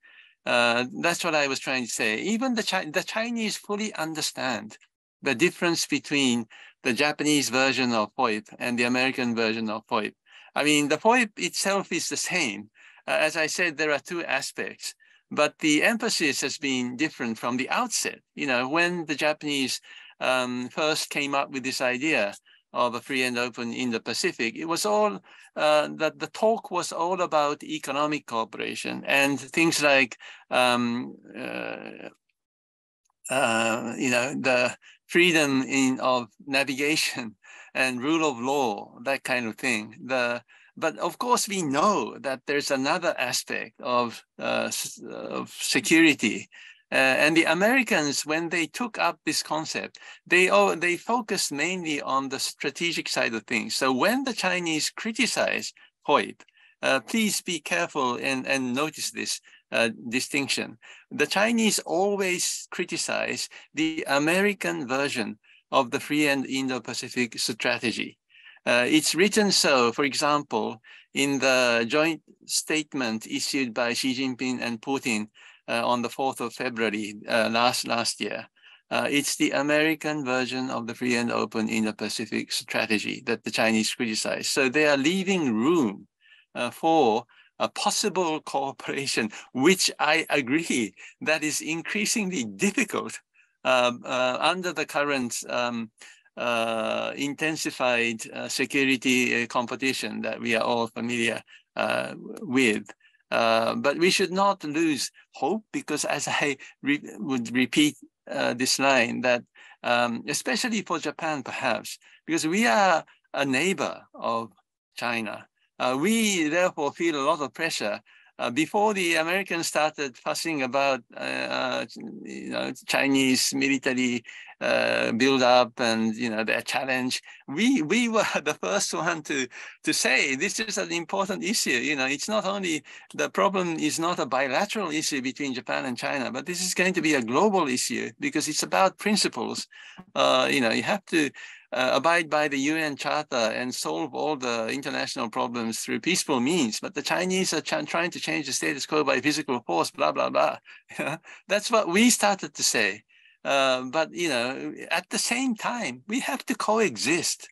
Uh, that's what I was trying to say. Even the, Chi the Chinese fully understand the difference between the Japanese version of FOIP and the American version of FOIP. I mean, the FOIP itself is the same. Uh, as I said, there are two aspects, but the emphasis has been different from the outset. You know, when the Japanese um, first came up with this idea, of a free and open Indo-Pacific, it was all uh, that the talk was all about economic cooperation and things like um, uh, uh, you know the freedom in of navigation and rule of law, that kind of thing. The but of course we know that there's another aspect of, uh, of security and the Americans, when they took up this concept, they oh, they focused mainly on the strategic side of things. So when the Chinese criticize FOIP, uh, please be careful and, and notice this uh, distinction. The Chinese always criticize the American version of the free and Indo-Pacific strategy. Uh, it's written so, for example, in the joint statement issued by Xi Jinping and Putin uh, on the 4th of February uh, last, last year. Uh, it's the American version of the free and open Indo-Pacific strategy that the Chinese criticize. So they are leaving room uh, for a possible cooperation, which I agree that is increasingly difficult um, uh, under the current um, uh, intensified uh, security uh, competition that we are all familiar uh, with. Uh, but we should not lose hope because as I re would repeat this line that um, especially for Japan perhaps, because we are a neighbor of China, uh, we therefore feel a lot of pressure. Uh, before the Americans started fussing about uh, uh you know, Chinese military uh, build up and you know their challenge, we we were the first one to to say this is an important issue. You know, it's not only the problem is not a bilateral issue between Japan and China, but this is going to be a global issue because it's about principles. Uh, you know, you have to uh, abide by the UN Charter and solve all the international problems through peaceful means. But the Chinese are ch trying to change the status quo by physical force, blah, blah, blah. That's what we started to say. Uh, but, you know, at the same time, we have to coexist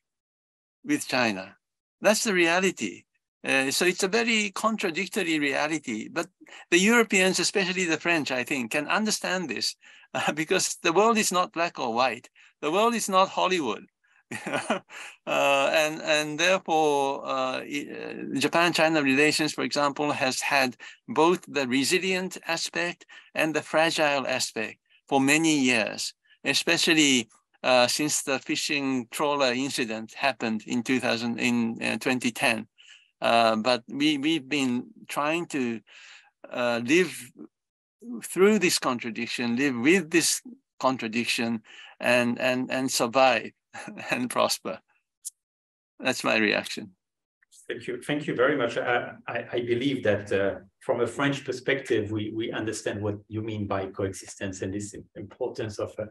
with China. That's the reality. Uh, so it's a very contradictory reality. But the Europeans, especially the French, I think, can understand this uh, because the world is not black or white. The world is not Hollywood. uh, and and therefore, uh, uh, Japan-China relations, for example, has had both the resilient aspect and the fragile aspect for many years, especially uh, since the fishing trawler incident happened in 2000 in 2010. Uh, but we we've been trying to uh, live through this contradiction, live with this contradiction, and and and survive. and prosper. That's my reaction. Thank you. Thank you very much. I, I, I believe that uh, from a French perspective, we, we understand what you mean by coexistence and this importance of uh,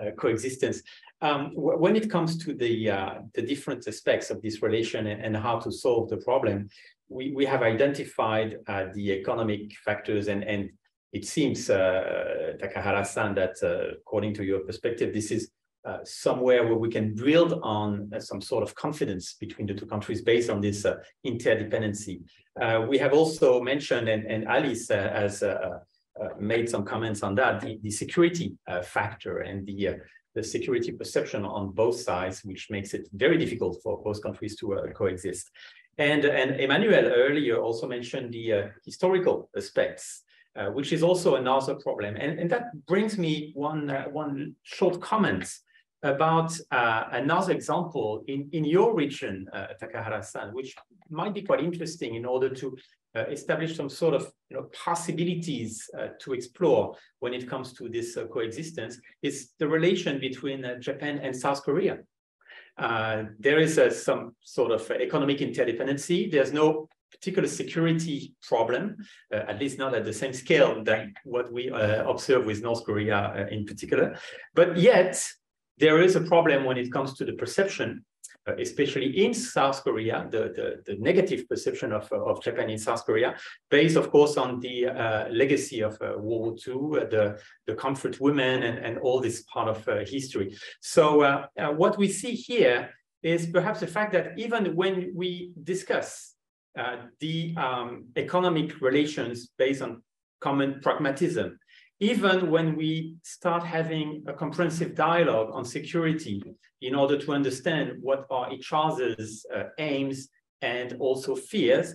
uh, coexistence. Um, when it comes to the, uh, the different aspects of this relation and, how to solve the problem, we, we have identified uh, the economic factors and, and it seems, uh, Takahara-san, that according to your perspective, this is uh, somewhere where we can build on uh, some sort of confidence between the two countries based on this uh, interdependency. Uh, we have also mentioned, and, and Alice uh, has made some comments on that, the, the security factor and the, the security perception on both sides, which makes it very difficult for both countries to coexist. And, and Emmanuel earlier also mentioned the historical aspects uh, which is also another problem. And, and that brings me one, uh, one short comment about uh, another example in, in your region, uh, Takahara-san, which might be quite interesting in order to uh, establish some sort of you know, possibilities uh, to explore when it comes to this uh, coexistence, is the relation between uh, Japan and South Korea. there is some sort of economic interdependency. There's no particular security problem, at least not at the same scale than what we observe with North Korea in particular. But yet, there is a problem when it comes to the perception, uh, especially in South Korea, the, the, the negative perception of, uh, of Japan in South Korea, based, of course, on the uh, legacy of uh, World War II, uh, the, the comfort women, and, and all this part of history. So what we see here is perhaps the fact that even when we discuss the um, economic relations based on common pragmatism, even when we start having a comprehensive dialogue on security in order to understand what are each other's uh, aims and also fears,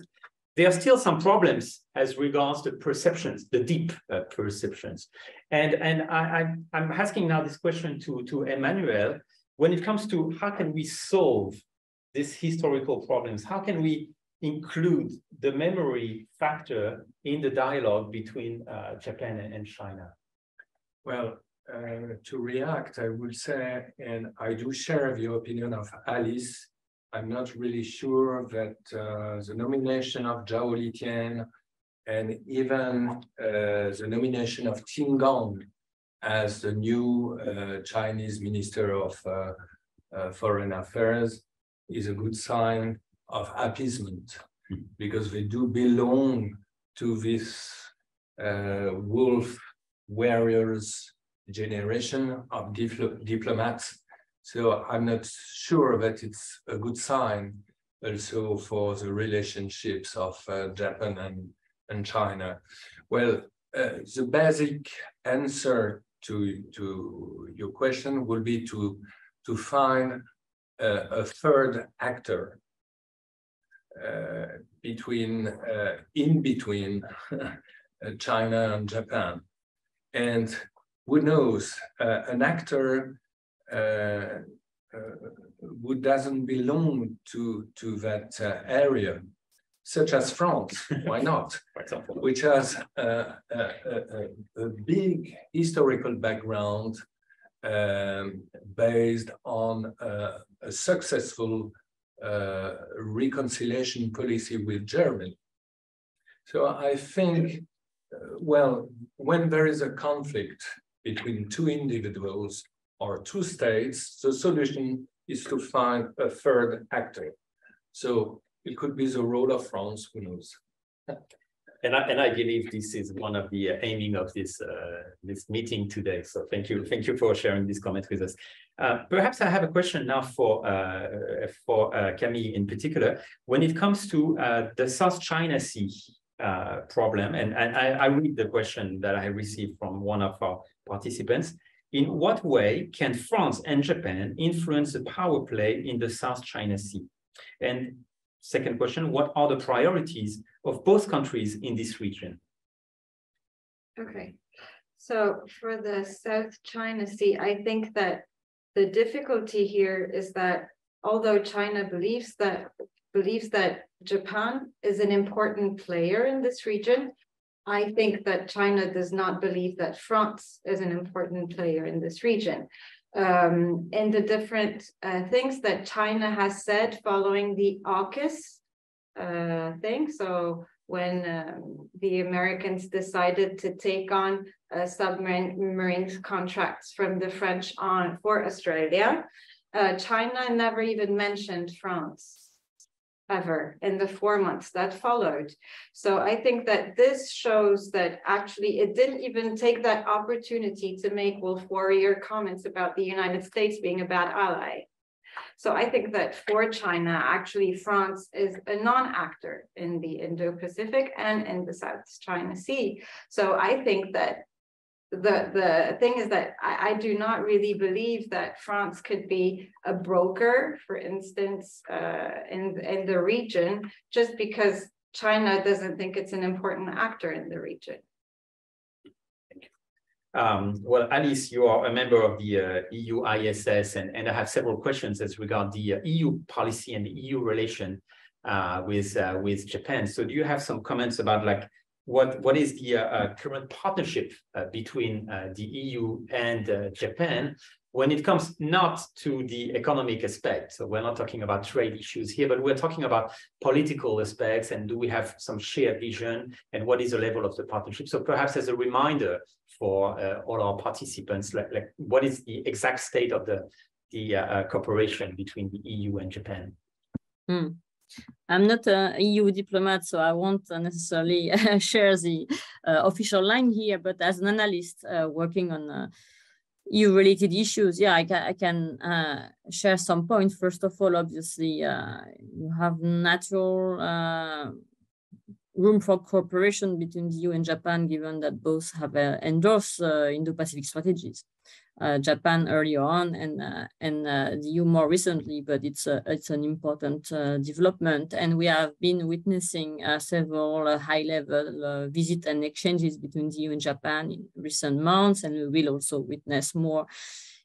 there are still some problems as regards the perceptions, the deep uh, perceptions. And, and I, I, am asking now this question to, to Emmanuel, when it comes to how can we solve these historical problems, how can we include the memory factor in the dialogue between uh, Japan and, China? Well, uh, to react, I would say, and I do share the opinion of Alice. I'm not really sure that uh, the nomination of Zhao Lijian and even uh, the nomination of Qin Gang as the new uh, Chinese Minister of uh, Foreign Affairs is a good sign of appeasement hmm. because they do belong to this wolf warriors generation of dipl diplomats. So I'm not sure that it's a good sign also for the relationships of uh, Japan and, and China. Well, uh, the basic answer to, to your question will be to, to find a third actor uh, between, uh, in between China and Japan. And who knows, uh, an actor uh, uh, who doesn't belong to, to that uh, area, such as France, why not? For example, which has a, a, a, big historical background um, based on a successful uh, reconciliation policy with Germany. So I think, uh, well, when there is a conflict between two individuals or two states, the solution is to find a third actor. So it could be the role of France, who knows. And I, and I believe this is one of the uh, aiming of this uh, this meeting today. So thank you, thank you for sharing this comment with us. Uh, perhaps I have a question now for uh, for uh, Camille in particular. When it comes to uh, the South China Sea problem, and, and I, I, read the question that I received from one of our participants. In what way can France and Japan influence the power play in the South China Sea? And second question, what are the priorities of both countries in this region? Okay, so for the South China Sea, I think that the difficulty here is that although China believes that believes that Japan is an important player in this region, I think that China does not believe that France is an important player in this region. Um, and the different uh, things that China has said following the AUKUS uh, thing. So when um, the Americans decided to take on uh, submarine contracts from the French on for Australia, uh, China never even mentioned France ever in the four months that followed. So I think that this shows that actually it didn't even take that opportunity to make wolf warrior comments about the United States being a bad ally. So I think that for China, actually France is a non-actor in the Indo-Pacific and in the South China Sea. So I think that the the thing is that I, I, do not really believe that France could be a broker, for instance, uh, in in the region, just because China doesn't think it's an important actor in the region. Um, well, Alice, you are a member of the uh, EU ISS, and, and I have several questions as regard the uh, EU policy and the EU relation uh, with uh, with Japan. So, do you have some comments about like what what is the uh, uh, current partnership between the EU and Japan when it comes not to the economic aspect. So we're not talking about trade issues here, but we're talking about political aspects and do we have some shared vision and what is the level of the partnership? So perhaps as a reminder for uh, all our participants, like, like what is the exact state of the the cooperation between the EU and Japan? Mm. I'm not a EU diplomat, so I won't necessarily share the uh, official line here, but as an analyst uh, working on uh, EU related issues, yeah, I, ca I can uh, share some points. First of all, obviously, uh, you have natural uh, room for cooperation between the EU and Japan, given that both have endorsed Indo-Pacific strategies uh, Japan earlier on and uh, and uh, the EU more recently, but it's a, it's an important uh, development. And we have been witnessing uh, several uh, high-level visits and exchanges between the EU and Japan in recent months, and we will also witness more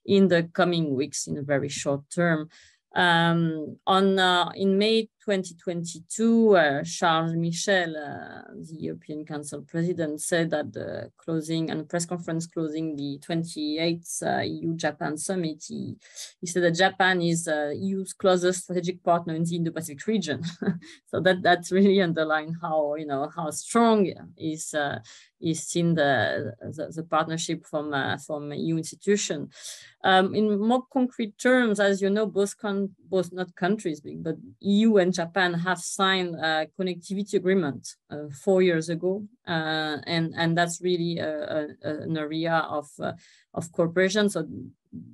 in the coming weeks in a very short term. Um, on in May 2022, uh, Charles Michel, uh, the European Council president, said at the closing and press conference closing the 28th uh, EU-Japan summit, he, he, said that Japan is uh, EU's closest strategic partner in the Indo-Pacific region. so that that's really underline how you know how strong is uh, is seen the, the, the partnership from uh, from EU institution. Um, in more concrete terms, as you know, both con both not countries, but EU and Japan have signed a connectivity agreement uh, four years ago, uh, and and that's really a, a, an area of uh, of cooperation. So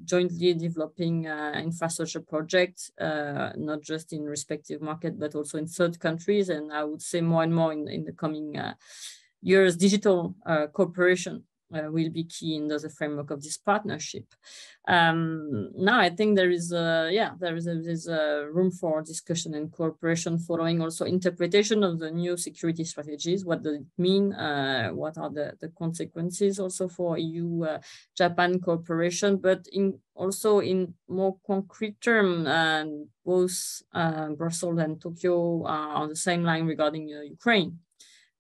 jointly developing uh, infrastructure projects, uh, not just in respective market, but also in third countries. And I would say more and more in, in the coming uh, years, digital uh, cooperation uh, will be key in the, framework of this partnership. Um, now, I think there is, a, yeah, there is, a, there's a room for discussion and cooperation following also interpretation of the new security strategies. What does it mean? Uh, what are the, the consequences also for EU-Japan uh, cooperation? But in also in more concrete term, uh, both uh, Brussels and Tokyo are on the same line regarding Ukraine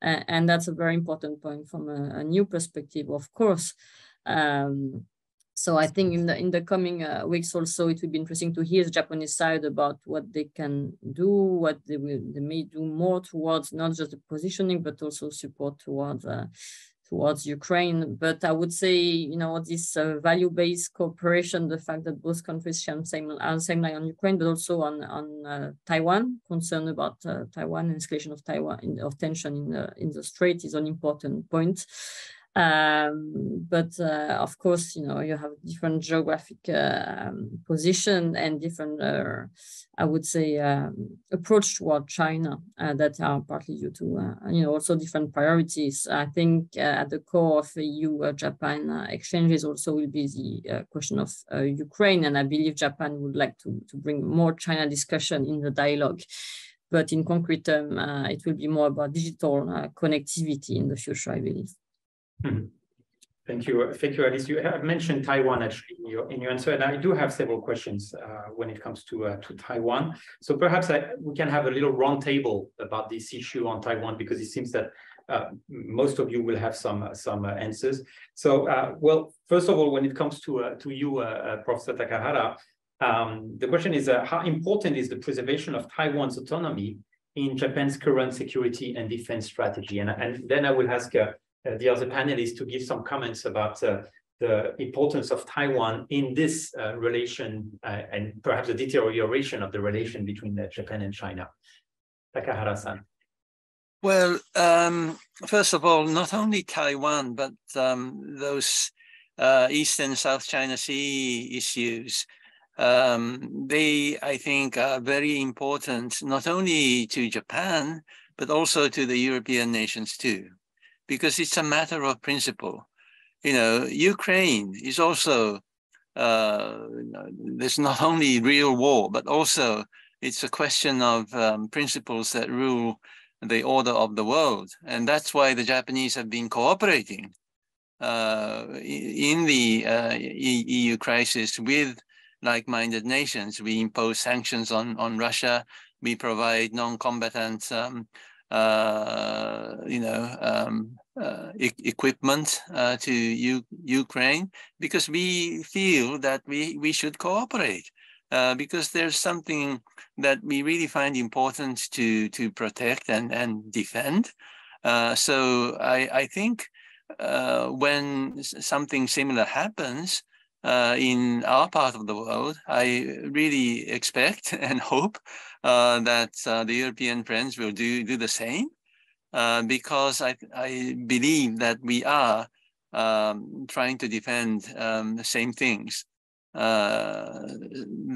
and that's a very important point from a, a new perspective, of course. Um, so I think in the in the coming uh, weeks also it will be interesting to hear the Japanese side about what they can do, what they will they may do more towards not just the positioning but also support towards uh, towards Ukraine. But I would say, you know, this uh, value-based cooperation, the fact that both countries share same uh, same line on Ukraine, but also on on uh, Taiwan, concern about uh, Taiwan and escalation of Taiwan in, of tension in the in the strait is an important point. Um, but uh, of course, you know, you have different geographic uh, position and different, uh, I would say, um, approach toward China uh, that are partly due to, uh, you know, also different priorities. I think at the core of EU-Japan exchanges also will be the question of Ukraine. And I believe Japan would like to, to bring more China discussion in the dialogue but in concrete term, uh, it will be more about digital uh, connectivity in the future, I believe. Hmm. Thank you. Thank you, Alice. You have mentioned Taiwan actually in your, in your answer, and I do have several questions uh, when it comes to, uh, to Taiwan. So perhaps I, we can have a little roundtable about this issue on Taiwan because it seems that uh, most of you will have some some uh, answers. So, uh, well, first of all, when it comes to uh, to you, Professor Takahara, um, the question is how important is the preservation of Taiwan's autonomy in Japan's current security and defense strategy? And, and then I will ask uh, the other panelists to give some comments about uh, the importance of Taiwan in this uh, relation and perhaps the deterioration of the relation between Japan and China. Takahara-san. Well, um, first of all, not only Taiwan, but um, those uh, East and South China Sea issues, um, they, I think, are very important, not only to Japan, but also to the European nations too because it's a matter of principle. You know, Ukraine is also, uh, there's not only real war, but also it's a question of um, principles that rule the order of the world. And that's why the Japanese have been cooperating uh, in the uh, EU crisis with like-minded nations. We impose sanctions on, on Russia. We provide non-combatant um, you know, um, uh, e equipment uh, to U Ukraine because we feel that we, we should cooperate uh, because there's something that we really find important to, to protect and, and defend. Uh, so I, I think uh, when something similar happens, uh, in our part of the world, I really expect and hope uh, that uh, the European friends will do, do the same uh, because I, I believe that we are um, trying to defend um, the same things. Uh,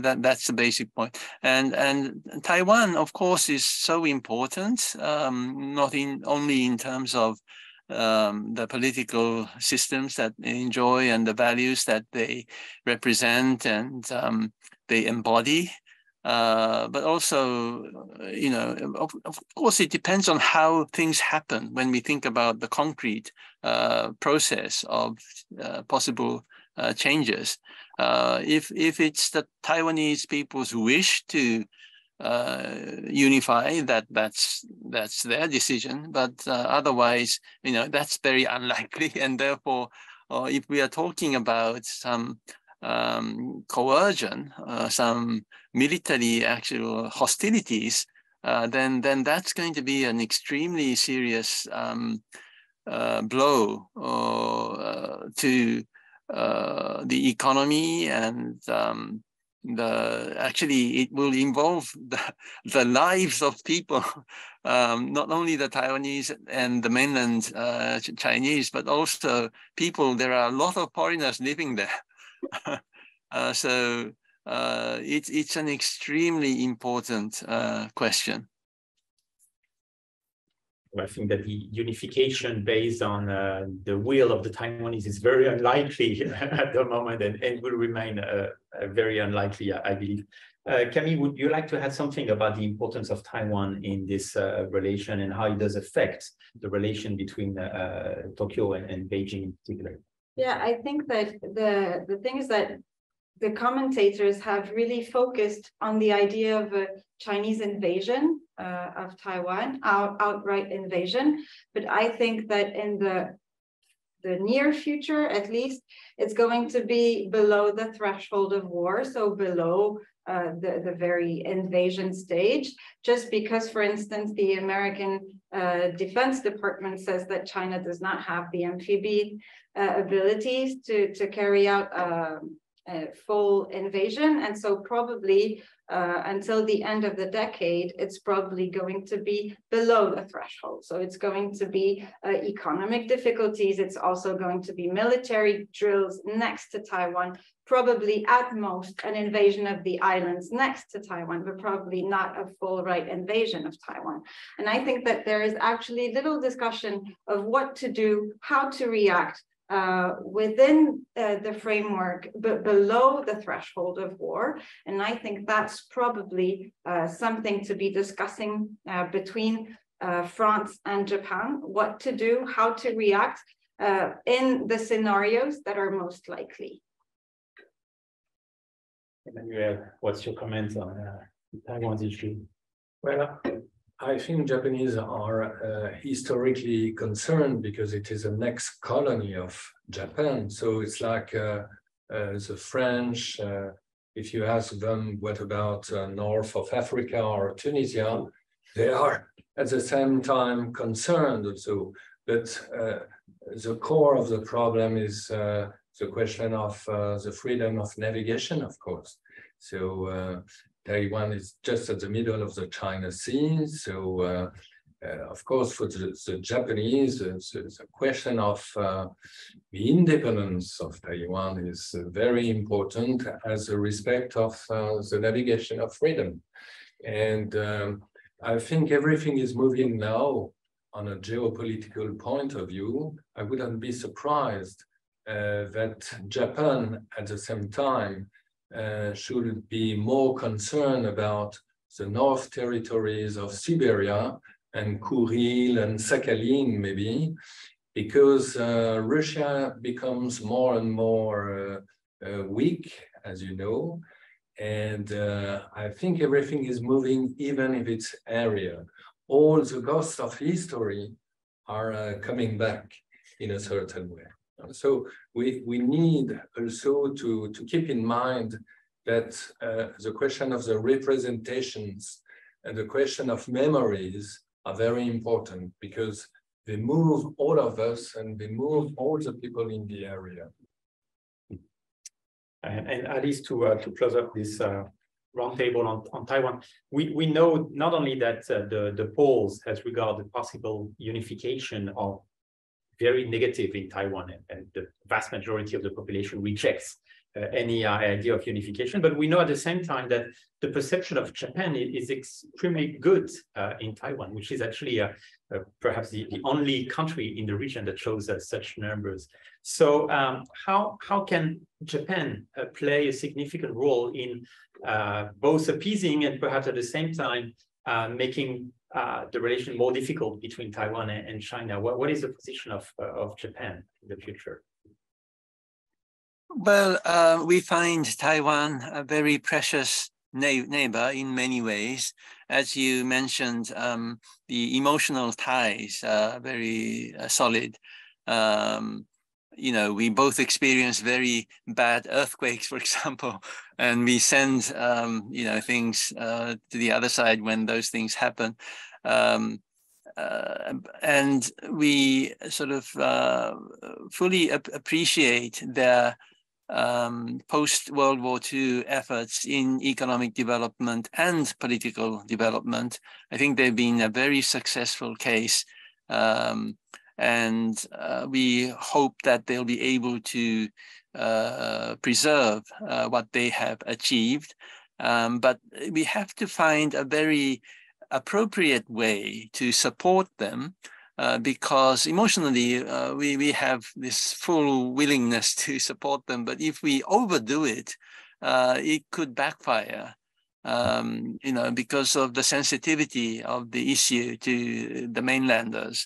that that's the basic point. And and Taiwan, of course, is so important, um, not in only in terms of um, the political systems that they enjoy and the values that they represent and um, they embody. Uh, but also, you know, of, of, course, it depends on how things happen when we think about the concrete uh, process of uh, possible uh, changes. Uh, if if it's the Taiwanese people's wish to uh, unify, that that's that's their decision. But uh, otherwise, you know, that's very unlikely. And therefore, uh, if we are talking about some um, coercion, uh, some military actual hostilities, uh, then then that's going to be an extremely serious um, uh, blow to the economy and um, the actually it will involve the, the lives of people. Um, not only the taiwanese and the mainland uh, chinese but also people. There are a lot of foreigners living there. Uh, so uh, it's it's an extremely important uh, question. I think that the unification based on uh, the will of the Taiwanese is very unlikely at the moment and, and will remain uh, uh, very unlikely, I believe. Uh, Camille, would you like to add something about the importance of Taiwan in this uh, relation and how it does affect the relation between uh, Tokyo and, and Beijing in particular? Yeah, I think that the, the thing is that the commentators have really focused on the idea of a Chinese invasion uh, of Taiwan, out, outright invasion. But I think that in the the near future, at least, it's going to be below the threshold of war, so below uh, the, the very invasion stage, just because, for instance, the American uh, Defense Department says that China does not have the amphibious uh, abilities to, to carry out um, full invasion. And so probably uh, until the end of the decade, it's probably going to be below the threshold. So it's going to be uh, economic difficulties. It's also going to be military drills next to Taiwan, probably at most an invasion of the islands next to Taiwan, but probably not a full right invasion of Taiwan. And I think that there is actually little discussion of what to do, how to react, uh, within uh, the framework, but below the threshold of war. And I think that's probably uh, something to be discussing uh, between uh, France and Japan, what to do, how to react in the scenarios that are most likely. Emmanuel, what's your comment on Taiwan's issue? Well, I think Japanese are uh, historically concerned because it is a next colony of Japan. So it's like uh, uh, the French, uh, if you ask them what about uh, north of Africa or Tunisia, they are at the same time concerned also. But uh, the core of the problem is the question of the freedom of navigation, of course. So Taiwan is just at the middle of the China Sea. So, uh, uh, of course, for the, the Japanese, uh, the, the, question of uh, the independence of Taiwan is uh, very important as a respect of uh, the navigation of freedom. And um, I think everything is moving now on a geopolitical point of view. I wouldn't be surprised that Japan, at the same time, uh, should be more concerned about the North Territories of Siberia and Kuril and Sakhalin maybe, because uh, Russia becomes more and more uh, uh weak, as you know, and uh, I think everything is moving even if it's area. All the ghosts of history are coming back in a certain way. So we, we need also to, to keep in mind that uh, the question of the representations and the question of memories are very important because they move all of us and they move all the people in the area. And, and at least to, uh, to close up this uh, roundtable on, on Taiwan, we, we know not only that uh, the, the polls as regard the possible unification of very negative in Taiwan, and, and the vast majority of the population rejects uh, any uh, idea of unification. But we know at the same time that the perception of Japan is, extremely good uh, in Taiwan, which is actually uh, uh, perhaps the, the only country in the region that shows uh, such numbers. So um, how, how can Japan play a significant role in both appeasing and perhaps at the same time making uh, the relation more difficult between Taiwan and, China? What, what is the position of, uh, of Japan in the future? Well, uh, we find Taiwan a very precious neighbor in many ways. As you mentioned, um, the emotional ties are very uh, solid. Um, you know, we both experience very bad earthquakes, for example, and we send, um, you know, things uh, to the other side when those things happen. Um, uh, and we sort of uh, fully ap appreciate their um, post World War II efforts in economic development and political development. I think they've been a very successful case. Um, and uh, we hope that they'll be able to uh, preserve uh, what they have achieved. Um, but we have to find a very appropriate way to support them uh, because emotionally uh, we, we have this full willingness to support them. But if we overdo it, uh, it could backfire, um, you know, because of the sensitivity of the issue to the mainlanders.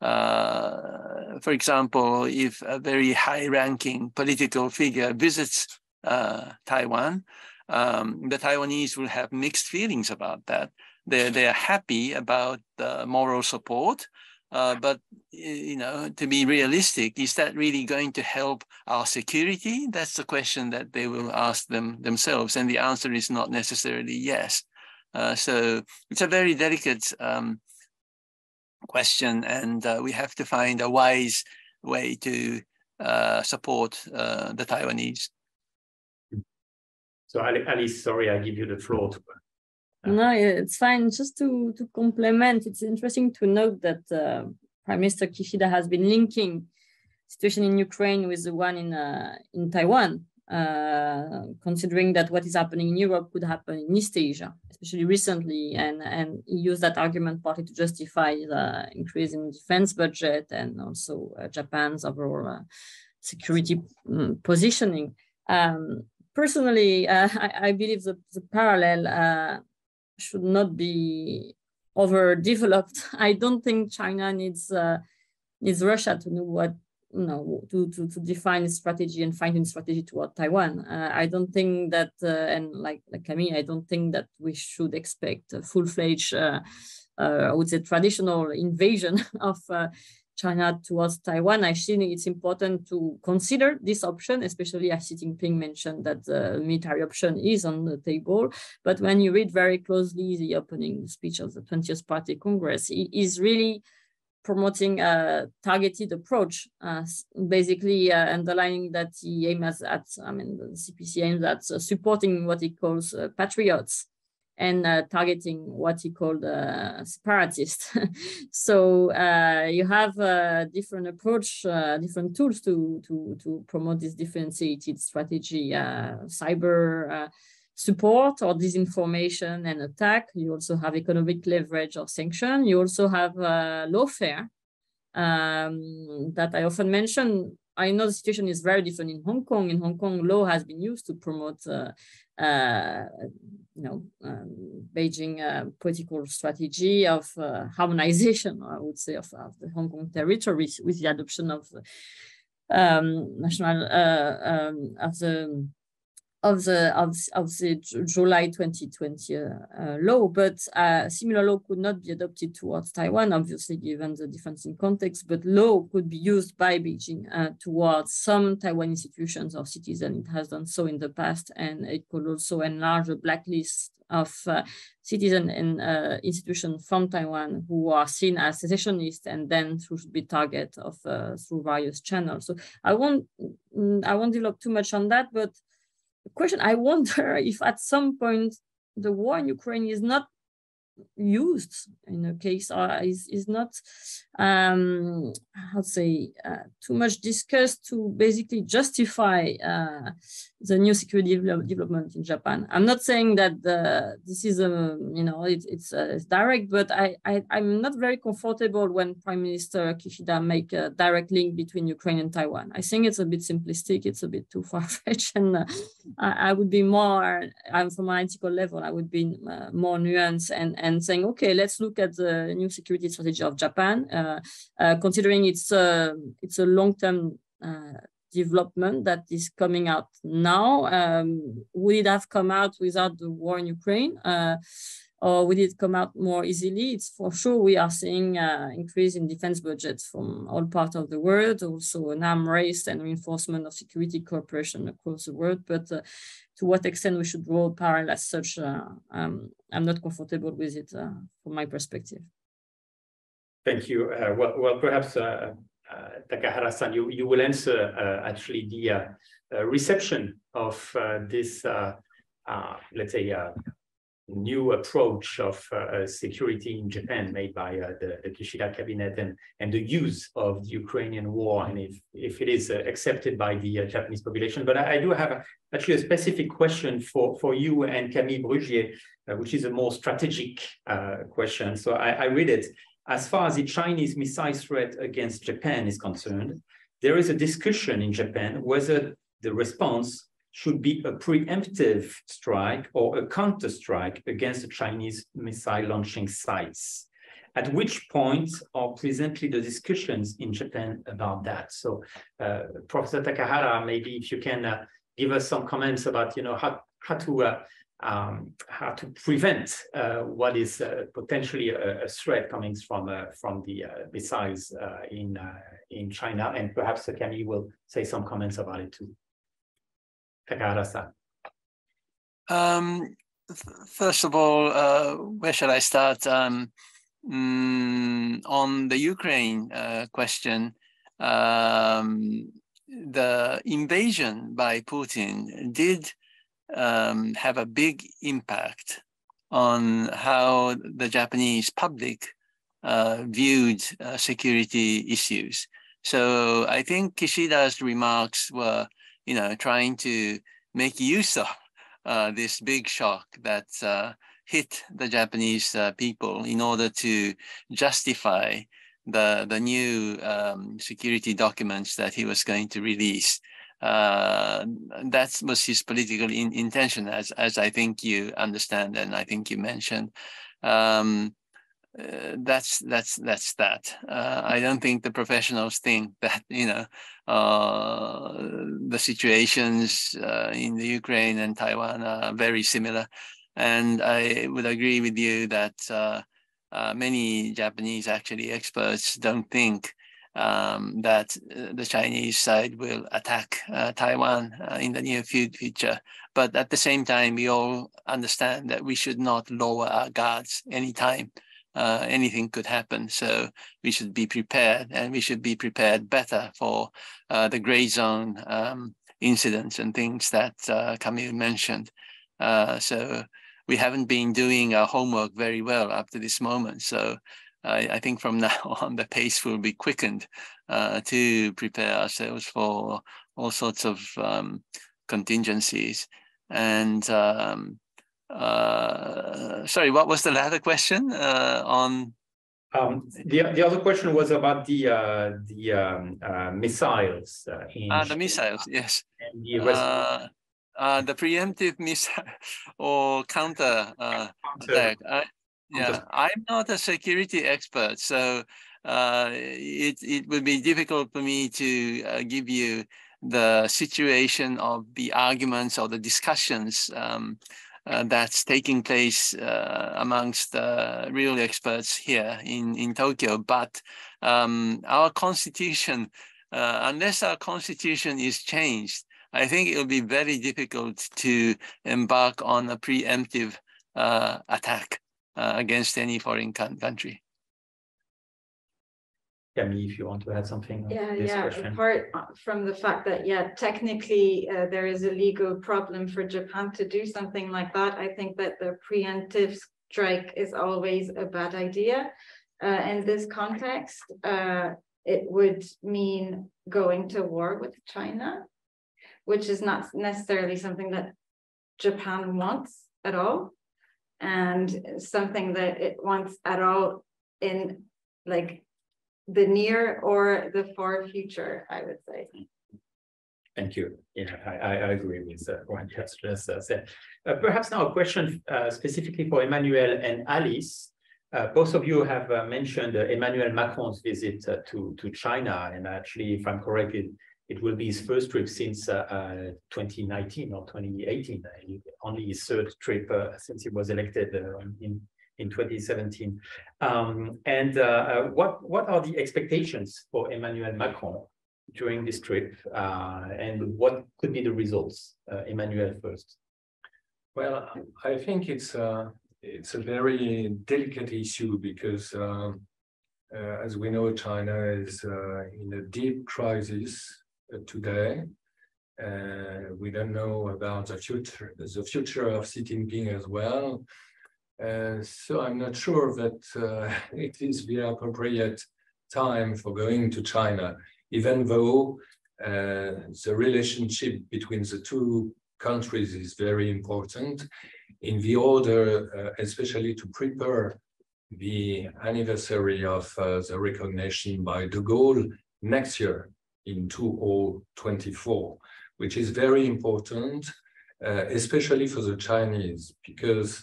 Uh, for example, if a very high-ranking political figure visits uh, Taiwan, um, the Taiwanese will have mixed feelings about that. They're, they're happy about the moral support, uh, but you know, to be realistic, is that really going to help our security? That's the question that they will ask them themselves, and the answer is not necessarily yes. Uh, so it's a very delicate um, question, and uh, we have to find a wise way to uh, support uh, the Taiwanese. So Alice, sorry, I give you the floor to no, it's fine. Just to to complement, it's interesting to note that uh, Prime Minister Kishida has been linking situation in Ukraine with the one in uh, in Taiwan, uh, considering that what is happening in Europe could happen in East Asia, especially recently, and and he used that argument partly to justify the increase in defense budget and also uh, Japan's overall uh, security um, positioning. Um, personally, uh, I, I, believe the, the parallel should not be overdeveloped. I don't think China needs uh, needs Russia to know what you know to to, to define strategy and finding strategy toward Taiwan. Uh, I don't think that, uh, and like like Camille, I don't think that we should expect a full fledged, uh, uh, I would say, traditional invasion of uh, China towards Taiwan, I think it's important to consider this option, especially as Xi Jinping mentioned that the military option is on the table. But when you read very closely the opening speech of the 20th Party Congress, it is really promoting a targeted approach, uh, basically uh, underlining that he aims at, I mean, the CPC aims at uh, supporting what he calls uh, patriots and uh, targeting what he called uh, separatists. so you have a different approach, different tools to, to, to promote this differentiated strategy, cyber support or disinformation and attack. You also have economic leverage or sanction. You also have lawfare um, that I often mention I know the situation is very different in Hong Kong. In Hong Kong, law has been used to promote uh, uh, you know, um, Beijing uh, political strategy of uh, harmonization, I would say, of, of, the Hong Kong territory with the adoption of um, national um, of the of the of, of the July 2020 uh, uh, law, but uh, similar law could not be adopted towards Taiwan, obviously given the difference in context, but law could be used by Beijing uh, towards some Taiwan institutions or cities, and It has done so in the past, and it could also enlarge the blacklist of uh, citizens and uh, institutions from Taiwan who are seen as secessionists and then should be target of through various channels. So I won't mm, I won't develop too much on that, but question I wonder if at some point the war in Ukraine is not used in a case uh, is, is not um, how to say uh, too much discussed to basically justify uh, the new security development in Japan. I'm not saying that this is a you know it, it's, uh, it's direct, but I, I am not very comfortable when Prime Minister Kishida make a direct link between Ukraine and Taiwan. I think it's a bit simplistic. It's a bit too far fetched, and uh, I, I, would be more. I'm from an ethical level. I would be uh, more nuanced and and saying okay, let's look at the new security strategy of Japan, uh, uh, considering it's a it's a long term development that is coming out now. Um, would it have come out without the war in Ukraine? Or will it come out more easily? It's for sure we are seeing uh, increase in defense budgets from all parts of the world, also an arm race and reinforcement of security cooperation across the world. But uh, to what extent we should draw parallel as such, uh, um, I'm not comfortable with it uh, from my perspective. Thank you. Uh, well, well, perhaps uh, Takahara-san, you, you will answer actually the reception of this, let's say, new approach of uh, security in Japan made by uh, the, the, Kishida cabinet and, and the use of the Ukrainian war and if, if it is uh, accepted by the uh, Japanese population. But I, I do have a, actually a specific question for, for you and Camille Brugier, uh, which is a more strategic uh, question. So I, I read it. As far as the Chinese missile threat against Japan is concerned, there is a discussion in Japan whether the response should be a preemptive strike or a counter strike against the Chinese missile launching sites. At which point are presently the discussions in Japan about that? So, uh, Professor Takahara, maybe if you can uh, give us some comments about, you know, how how to uh, um, how to prevent uh, what is uh, potentially a, a, threat coming from uh, from the missiles in in China, and perhaps Camille will say some comments about it too. Takahara-san? Um, first of all, uh, where should I start? Um, mm, on the Ukraine uh, question, um, the invasion by Putin did um, have a big impact on how the Japanese public uh, viewed uh, security issues. So I think Kishida's remarks were you know, trying to make use of uh, this big shock that uh, hit the Japanese uh, people in order to justify the the new um, security documents that he was going to release. Uh, that was his political in, intention, as as I think you understand and I think you mentioned. Um, uh, that's that's that's that. Uh, I don't think the professionals think that you know uh, the situations uh, in the Ukraine and Taiwan are very similar, and I would agree with you that uh, uh, many Japanese actually experts don't think um, that the Chinese side will attack Taiwan in the near future. But at the same time, we all understand that we should not lower our guards anytime uh, anything could happen. So we should be prepared and we should be prepared better for uh, the gray zone um, incidents and things that uh, Camille mentioned. Uh, so we haven't been doing our homework very well up to this moment. So I, I think from now on, the pace will be quickened uh, to prepare ourselves for all sorts of um, contingencies. And um, uh, sorry, what was the latter question uh, on? Um, the the other question was about the uh, the um, uh, missiles. Uh, in uh, the missiles, yes. And the, uh, uh, the preemptive missile or counter, uh, counter attack. I, yeah, I'm not a security expert, so uh, it it would be difficult for me to uh, give you the situation of the arguments or the discussions um, uh, that's taking place uh, amongst uh, real experts here in, in Tokyo. But um, our constitution, uh, unless our constitution is changed, I think it will be very difficult to embark on a preemptive uh, attack against any foreign country. Camille, if you want to add something. Yeah, yeah. Question. Apart uh, from the fact that, yeah, technically uh, there is a legal problem for Japan to do something like that. I think that the preemptive strike is always a bad idea. Uh, in this context, uh, it would mean going to war with China, which is not necessarily something that Japan wants at all, and something that it wants at all in like the near or the far future, I would say. Thank you. Yeah, I, I agree with uh, what you just uh, said. Uh, perhaps now a question uh, specifically for Emmanuel and Alice. Uh, both of you have uh, mentioned Emmanuel Macron's visit to, to China, and actually, if I'm correct, it, it will be his first trip since uh, uh, 2019 or 2018, only his third trip since he was elected in in 2017. Um, and what what are the expectations for Emmanuel Macron during this trip, and what could be the results? Emmanuel first. Well, I think it's a, it's a very delicate issue because, uh, uh, as we know, China is uh, in a deep crisis uh, today. Uh, we don't know about the future, the future of Xi Jinping as well. Uh, so I'm not sure that it is the appropriate time for going to China, even though the relationship between the two countries is very important in the order, uh, especially to prepare the anniversary of uh, the recognition by de Gaulle next year in 2024, which is very important, uh, especially for the Chinese, because uh,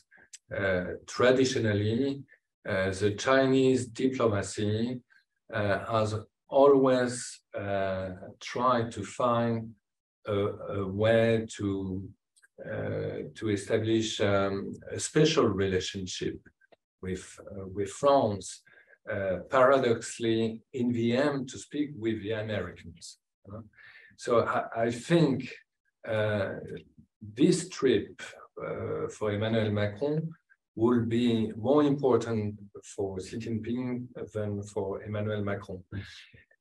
traditionally, uh, the Chinese diplomacy uh, has always tried to find a, a way to uh, to establish um, a special relationship with uh, with France. Uh, paradoxically, in the end, to speak with the Americans. so I, I think this trip for Emmanuel Macron will be more important for Xi Jinping than for Emmanuel Macron.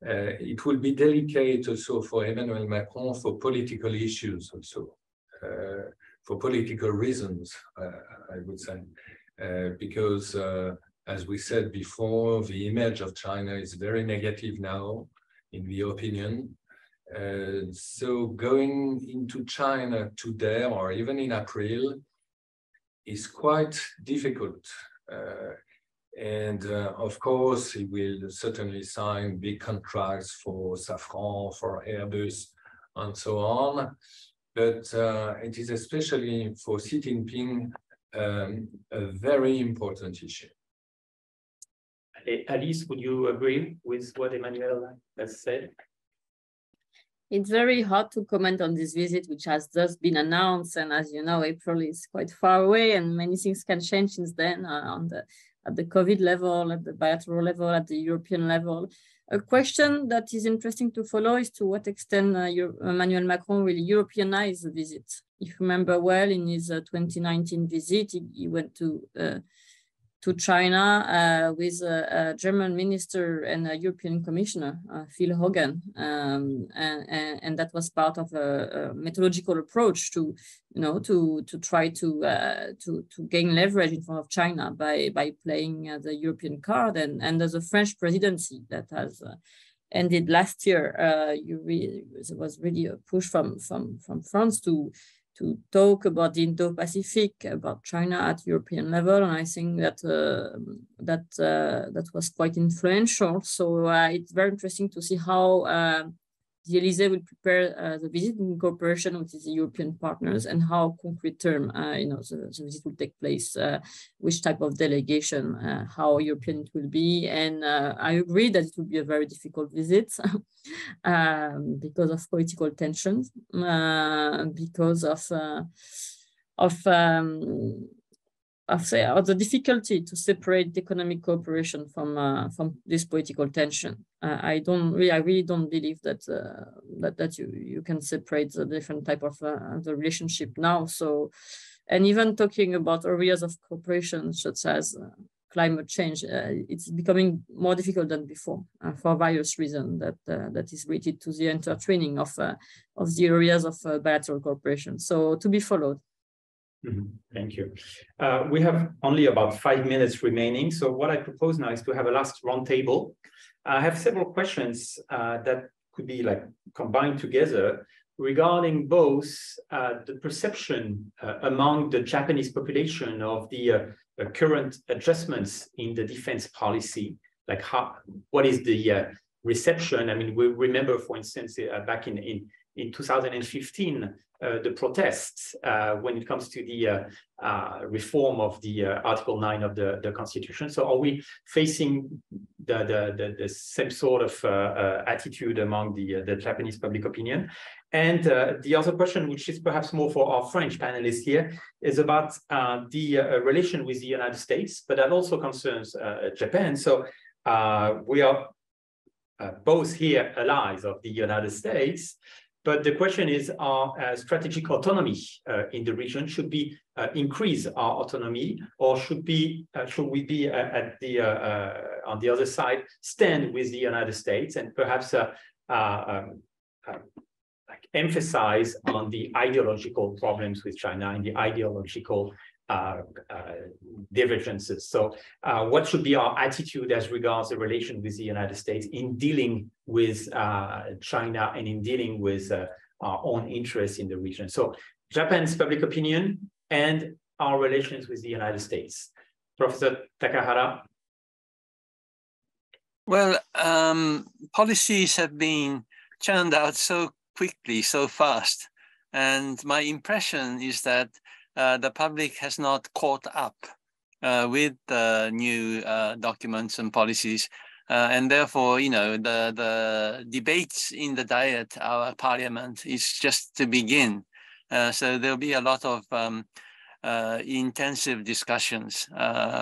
Uh, it will be delicate also for Emmanuel Macron for political issues also, uh, for political reasons, uh, I would say, uh, because uh, as we said before, the image of China is very negative now, in the opinion. Uh, so going into China today or even in April is quite difficult. And uh, of course, he will certainly sign big contracts for Safran, for Airbus, and so on. But uh, it is especially for Xi Jinping um, a very important issue. Alice, would you agree with what Emmanuel has said? It's very hard to comment on this visit, which has just been announced. And as you know, April is quite far away and many things can change since then uh, on the at the COVID level, at the bilateral level, at the European level. A question that is interesting to follow is to what extent uh, Emmanuel Macron will Europeanize the visit. If you remember well, in his uh, 2019 visit, he, he went to uh, to China uh, with a, a, German minister and a European commissioner, uh, Phil Hogan, um, and, and, and, that was part of a, a, methodological approach to, you know, to to try to uh, to to gain leverage in front of China by by playing uh, the European card, and and there's a French presidency that has. Uh, ended last year, uh, you re- there was really a push from from from France to to talk about the Indo-Pacific, about China at European level, and I think that uh, that uh, that was quite influential. So uh, it's very interesting to see how the Elysee will prepare uh, the visit in cooperation with the European partners and how concrete term, uh, you know, the, the, visit will take place, uh, which type of delegation, how European it will be. And I agree that it will be a very difficult visit um, because of political tensions, because of, of um, of, say, of the difficulty to separate economic cooperation from uh, from this political tension. Uh, I don't really, I really don't believe that uh, that that you you can separate the different type of uh, the relationship now. So, and even talking about areas of cooperation such as uh, climate change, uh, it's becoming more difficult than before for various reasons that that is related to the intertwining of of the areas of bilateral cooperation. So to be followed. Mm -hmm. Thank you. Uh, we have only about five minutes remaining. So what I propose now is to have a last roundtable. I have several questions uh, that could be like combined together regarding both uh, the perception uh, among the Japanese population of the uh, uh, current adjustments in the defense policy, like how, what is the reception? I mean, we remember, for instance, back in, in in 2015 uh, the protests uh, when it comes to the uh, uh reform of the uh, Article 9 of the, the Constitution. So are we facing the, the, the, the same sort of uh, attitude among the, the Japanese public opinion? And the other question, which is perhaps more for our French panelists here, is about the relation with the United States, but that also concerns Japan. So we are both here allies of the United States, but the question is, our uh, strategic autonomy uh, in the region should be uh, increase our autonomy, or should be should we be at the on the other side stand with the United States and perhaps um, like emphasize on the ideological problems with China and the ideological uh, uh, divergences. So uh, what should be our attitude as regards the relation with the United States in dealing with China and in dealing with our own interests in the region? So Japan's public opinion and our relations with the United States. Professor Takahara. Well, um, policies have been churned out so quickly, so fast. And my impression is that uh, the public has not caught up uh, with the new uh, documents and policies. Uh, and therefore, you know, the, the debates in the Diet, our parliament, is just to begin. Uh, so there'll be a lot of um, intensive discussions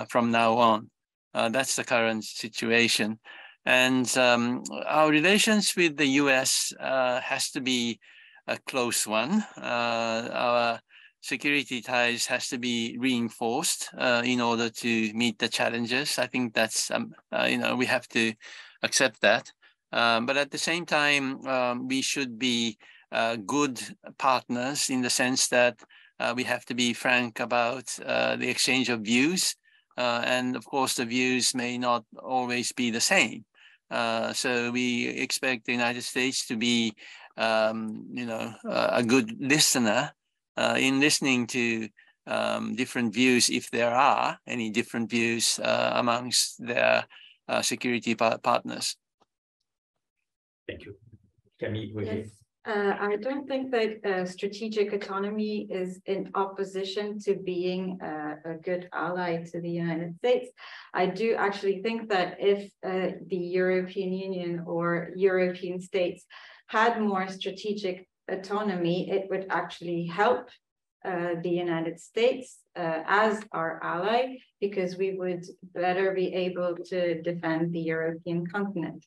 from now on. that's the current situation. And um, our relations with the US has to be a close one. our security ties has to be reinforced uh, in order to meet the challenges. I think that's, um, uh, you know, we have to accept that. Um, but at the same time, um, we should be uh, good partners in the sense that uh, we have to be frank about uh, the exchange of views. Uh, and of course, the views may not always be the same. so we expect the United States to be, um, you know, a good listener uh, in listening to um, different views, if there are any different views uh, amongst their uh, security partners. Thank you. Camille, yes. Uh, I don't think that uh, strategic autonomy is in opposition to being uh, a good ally to the United States. I do actually think that if uh, the European Union or European states had more strategic autonomy, it would actually help uh, the United States uh, as our ally because we would better be able to defend the European continent.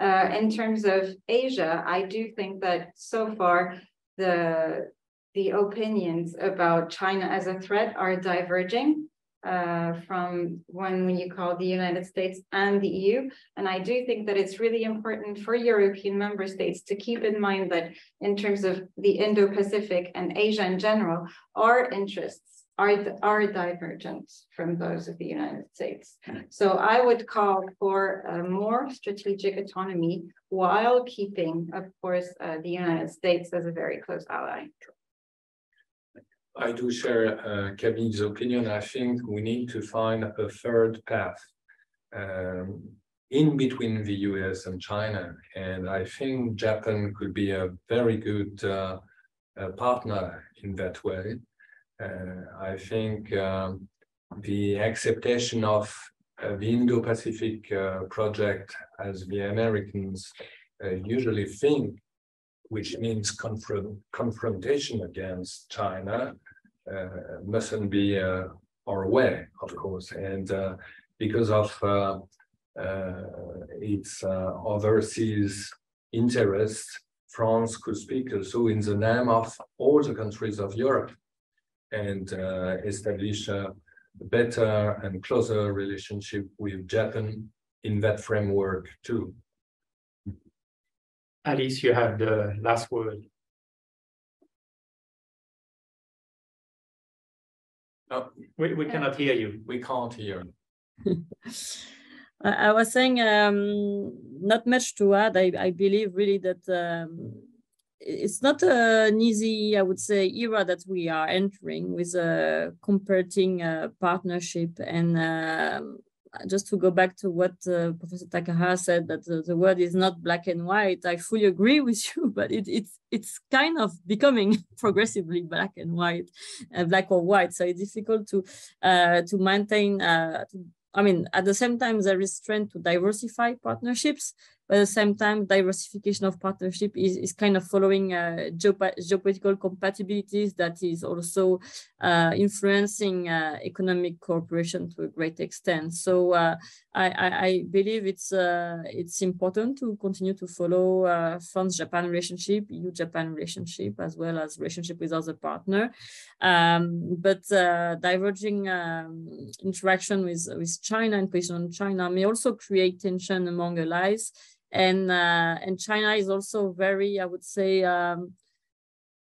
Uh, in terms of Asia, I do think that so far the the opinions about China as a threat are diverging uh, from when, when you call the United States and the EU. And I do think that it's really important for European member states to keep in mind that in terms of the Indo-Pacific and Asia in general, our interests are, are divergent from those of the United States. So I would call for more strategic autonomy while keeping, of course, uh, the United States as a very close ally. I do share uh, Kevin's opinion. I think we need to find a third path um, in between the US and China. And I think Japan could be a very good uh, uh, partner in that way. Uh, I think um, the acceptation of uh, the Indo-Pacific uh, project as the Americans usually think which means confront, confrontation against China, uh, mustn't be uh, our way, of course. And uh, because of its overseas interests, France could speak also in the name of all the countries of Europe and establish a better and closer relationship with Japan in that framework too. Alice, you have the last word. Oh, we, we cannot hear you. We can't hear. I was saying um, not much to add. I, I believe really that um, it's not an easy, I would say, era that we are entering with a competing uh, partnership. And um, just to go back to what uh, Professor Takahara said, that the, the word is not black and white. I fully agree with you, but it, it's it's kind of becoming progressively black and white, uh, black or white. So it's difficult to uh, to maintain. Uh, to, I mean, at the same time, there is strength to diversify partnerships, but at the same time, diversification of partnership is, is kind of following uh, geopolitical compatibilities that is also uh, influencing uh, economic cooperation to a great extent. So uh, I, I, believe it's uh, it's important to continue to follow uh, France-Japan relationship, EU-Japan relationship, as well as relationship with other partner. Um, but diverging um, interaction with, with China and position on China may also create tension among allies and uh, and China is also very, I would say, um,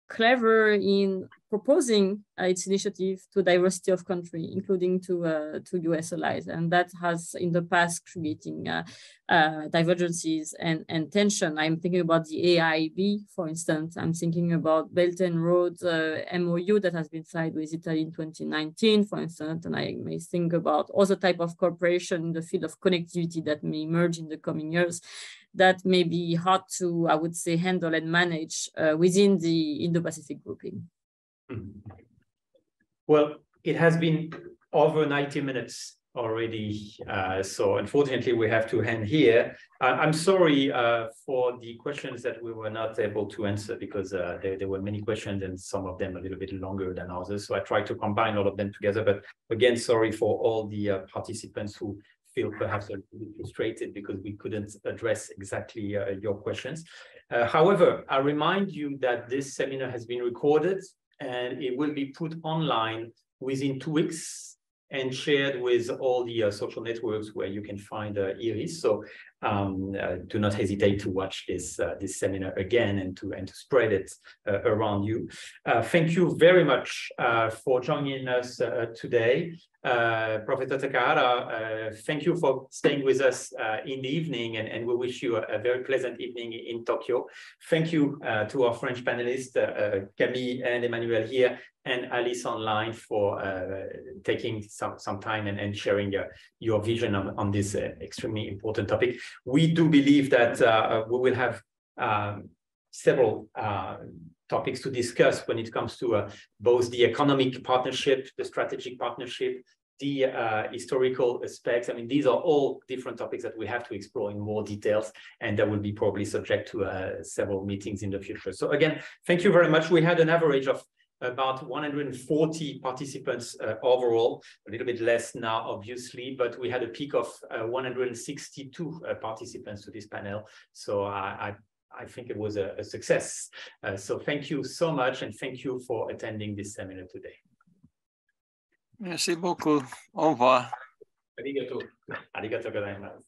clever in proposing uh, its initiative to diversity of country, including to uh, to US allies, and that has in the past creating uh, uh, divergences and, and tension. I'm thinking about the AIB, for instance. I'm thinking about Belt and Road uh, MOU that has been signed with Italy in 2019, for instance, and I may think about other type of cooperation in the field of connectivity that may emerge in the coming years that may be hard to, I would say, handle and manage uh, within the Indo-Pacific grouping. Well, it has been over 90 minutes already. Uh, so unfortunately, we have to end here. I'm sorry uh, for the questions that we were not able to answer because uh, there, there, were many questions and some of them a little bit longer than others. So I tried to combine all of them together. But again, sorry for all the uh, participants who feel perhaps a little frustrated because we couldn't address exactly uh, your questions. however, I remind you that this seminar has been recorded and it will be put online within two weeks and shared with all the uh, social networks where you can find uh, Iris. So um, uh, do not hesitate to watch this uh, this seminar again and to and to spread it uh, around you. Uh, thank you very much for joining us today. Professor Takahara, thank you for staying with us in the evening, and, and we wish you a, a, very pleasant evening in Tokyo. Thank you to our French panelists, Camille and Emmanuel here, and Alice online for taking some, some time and, and sharing your vision on, on this extremely important topic. We do believe that we will have um, several topics to discuss when it comes to uh, both the economic partnership, the strategic partnership, the uh, historical aspects. I mean, these are all different topics that we have to explore in more details, and that will be probably subject to uh, several meetings in the future. So again, thank you very much. We had an average of about 140 participants uh, overall, a little bit less now, obviously, but we had a peak of uh, 162 uh, participants to this panel. So I, I think it was a, a success. Uh, so thank you so much and thank you for attending this seminar today. Merci beaucoup. Au revoir. Arigato. Arigato gozaimasu.